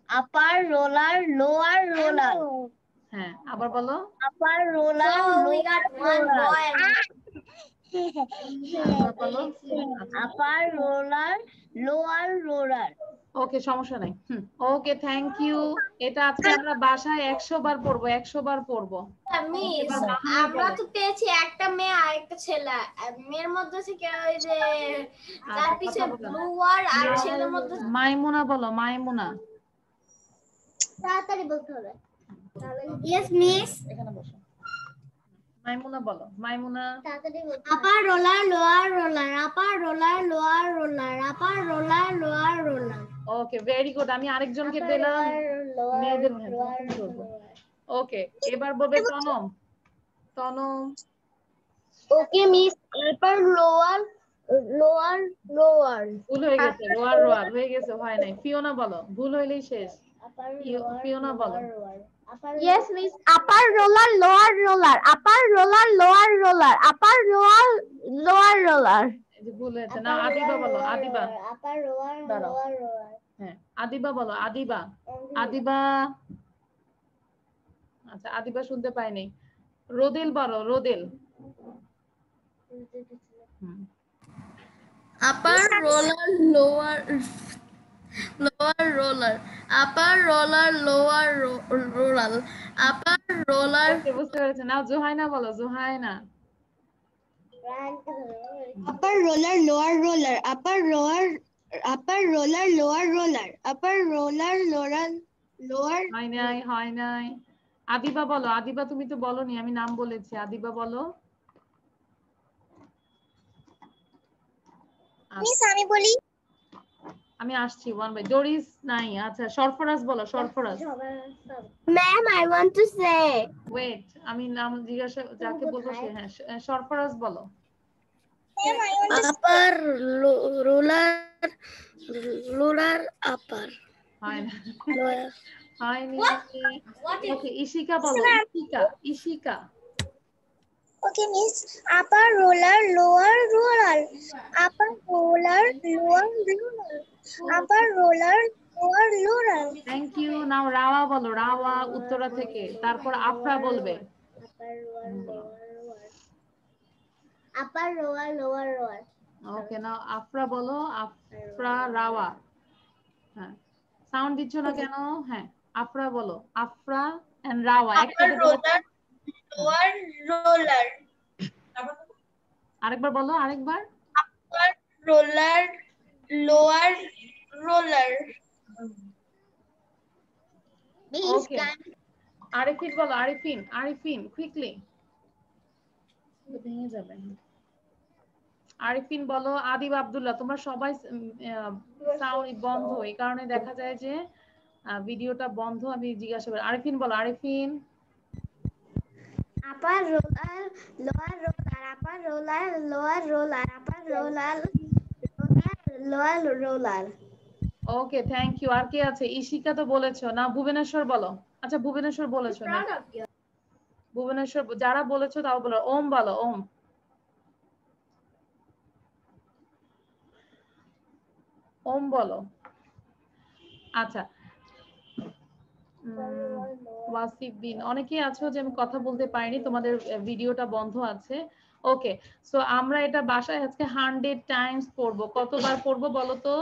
upper roller lower roller হ্যাঁ আবার বলো So we upper roller lower roller. ওকে সমস্যা নাই। ওকে থ্যাংক ইউ এটা আজকে আমরা বাসায় একশো বার পড়ব একশো বার পড়ব। মিস আমরা তো পেয়েছি একটা মেয়ে আর একটা ছেলে। মেয়ের মধ্যে থেকে ওই যে তার পিছে কথা বলো। ওয়ার আর ছেলের মধ্যে মাইমুনা বলো মাইমুনা। তাড়াতাড়ি বলতে হবে। yes miss? এখানে বসো। মাইমুনা বলো Maimuna upper roller lower roller upper roller lower roller upper roller lower roller okay very good আমি আরেকজনকে পেলাম মেয়েদের ওকে এবার বলবে Tanam. Tanam. Okay miss upper lower lower lower ভুল হয়ে গেছে রোয়ার রোয়ার হয়ে গেছে হয় নাই। ফিওনা বলো ভুল হইলেই শেষ। ফিও- ফিওনা বলো। Yes, miss. Upper roller, lower roller. Upper roller, lower roller. Upper roller, lower roller. হয়েছে না আদিবা বলো আদিবা upper দাঁড়াও। lower lower হ্যাঁ আদিবা বলো আদিবা আদিবা আচ্ছা আদিবা শুনতে পাইনি রোদেল বলো রোদেল হুম। upper roller lower lower roller upper roller lower ro- roller upper roller ওকে, বুঝতে পেরেছে নাও জোহাইনা বলো Zohaina upper roller lower roller upper roller upper roller lower roller upper roller lower lower হয় নাই হয় নাই আদিবা বলো আদিবা তুমি তো বলনি আমি নাম বলেছি আদিবা বলো আচ্ছা, আমি বলি আমি আসছি ওয়ান বাই ডোরিস নাই আচ্ছা সরফরাজ বলো Sarfaraz. Ma'am i want to say wait আমি নাম জিজ্ঞাসা যাকে বলব সে হ্যাঁ স- সরফরাজ বলো। Lo- roller roller upper. হয় না হয়নি What? ওকে ইশিকা বলো Ishika Ishika okay miss upper roller lower roller upper roller lower roller upper roller lower লোরাল thank you now Rawa বলো রাওয়া উত্তরা থেকে। তারপর আপরা বলবে। আপার রোয়ার লোয়ার রোয়ার ওকে নাও আফরা বলো আফরা রাওয়া হ্যাঁ। সাউন্ড দিচ্ছ না কেন? হ্যাঁ আফরা বলো। Afra and Rawa upper roller lower roller. আরেকবার বলো আরেকবার। Roller lower roller. ওকে আরিফিন বলো আরিফিন আরিফিন কুইকলি ভেঙে যাবে। আরিফিন বলো আদিব আব্দুল্লাহ তোমরা সবাই সাউন্ড বন্ধ। এই কারণে দেখা যায় যে ভিডিওটা বন্ধ আমি জিজ্ঞাসা করি। আরিফিন বলো আরিফিন। ওকে থ্যাংক ইউ আর কে আছে? ইশিকা তো বলেছ। না, ভুবনেশ্বর বলো। আচ্ছা ভুবনেশ্বর বলেছ না? ভুবনেশ্বর, যারা বলেছ তাও বলো। ওম বলো, ওম। ওম বলো। আচ্ছা ওয়াসিফ বিন। অনেকেই আছো যে আমি কথা বলতে পারিনি তোমাদের ভিডিওটা বন্ধ আছে। ওকে সো আমরা এটা বাসায় আজকে হান্ড্রেড টাইমস পড়ব। কতবার পড়ব বলো তো?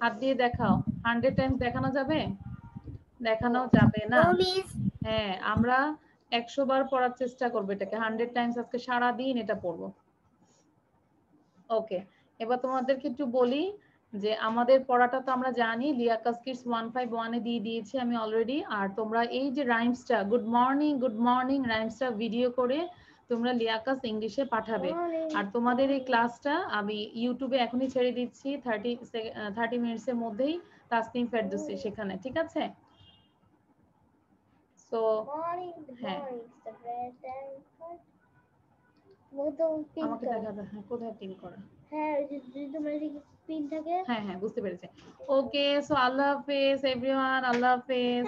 হাত দিয়ে দেখাও। হান্ড্রেড টাইমস দেখানো যাবে? দেখানো যাবে না? হ্যাঁ আমরা একশো বার পড়ার চেষ্টা করব এটাকে। হান্ড্রেড টাইমস আজকে সারাদিন এটা পড়ব। ওকে এবার তোমাদেরকে একটু বলি যে আমাদের পড়াটা তো আমরা জানি লিয়াকাস কিডস ওয়ান ফাইভ ওয়ানে দিয়ে দিয়েছি আমি অলরেডি আর তোমরা এই যে রাইমসটা গুড মর্নিং গুড মর্নিং রাইমসটা ভিডিও করে তোমরা লিয়াকাস ইংলিশে পাঠাবে। আর তোমাদের এই ক্লাসটা আমি ইউটিউবে এখনই ছেড়ে দিচ্ছি থার্টি থার্টি মিনিটসের মধ্যেই তাসনিম ফেরদুসি সেখানে ঠিক আছে? সো হ্যাঁ। আমাকে দেখাবে হ্যাঁ কোথায় পিন করা? হ্যাঁ পিন থাকে হ্যাঁ হ্যাঁ বুঝতে পেরেছি। ওকে সো আল্লাহ হাফেজ এভরিওয়ান আল্লাহ হাফেজ।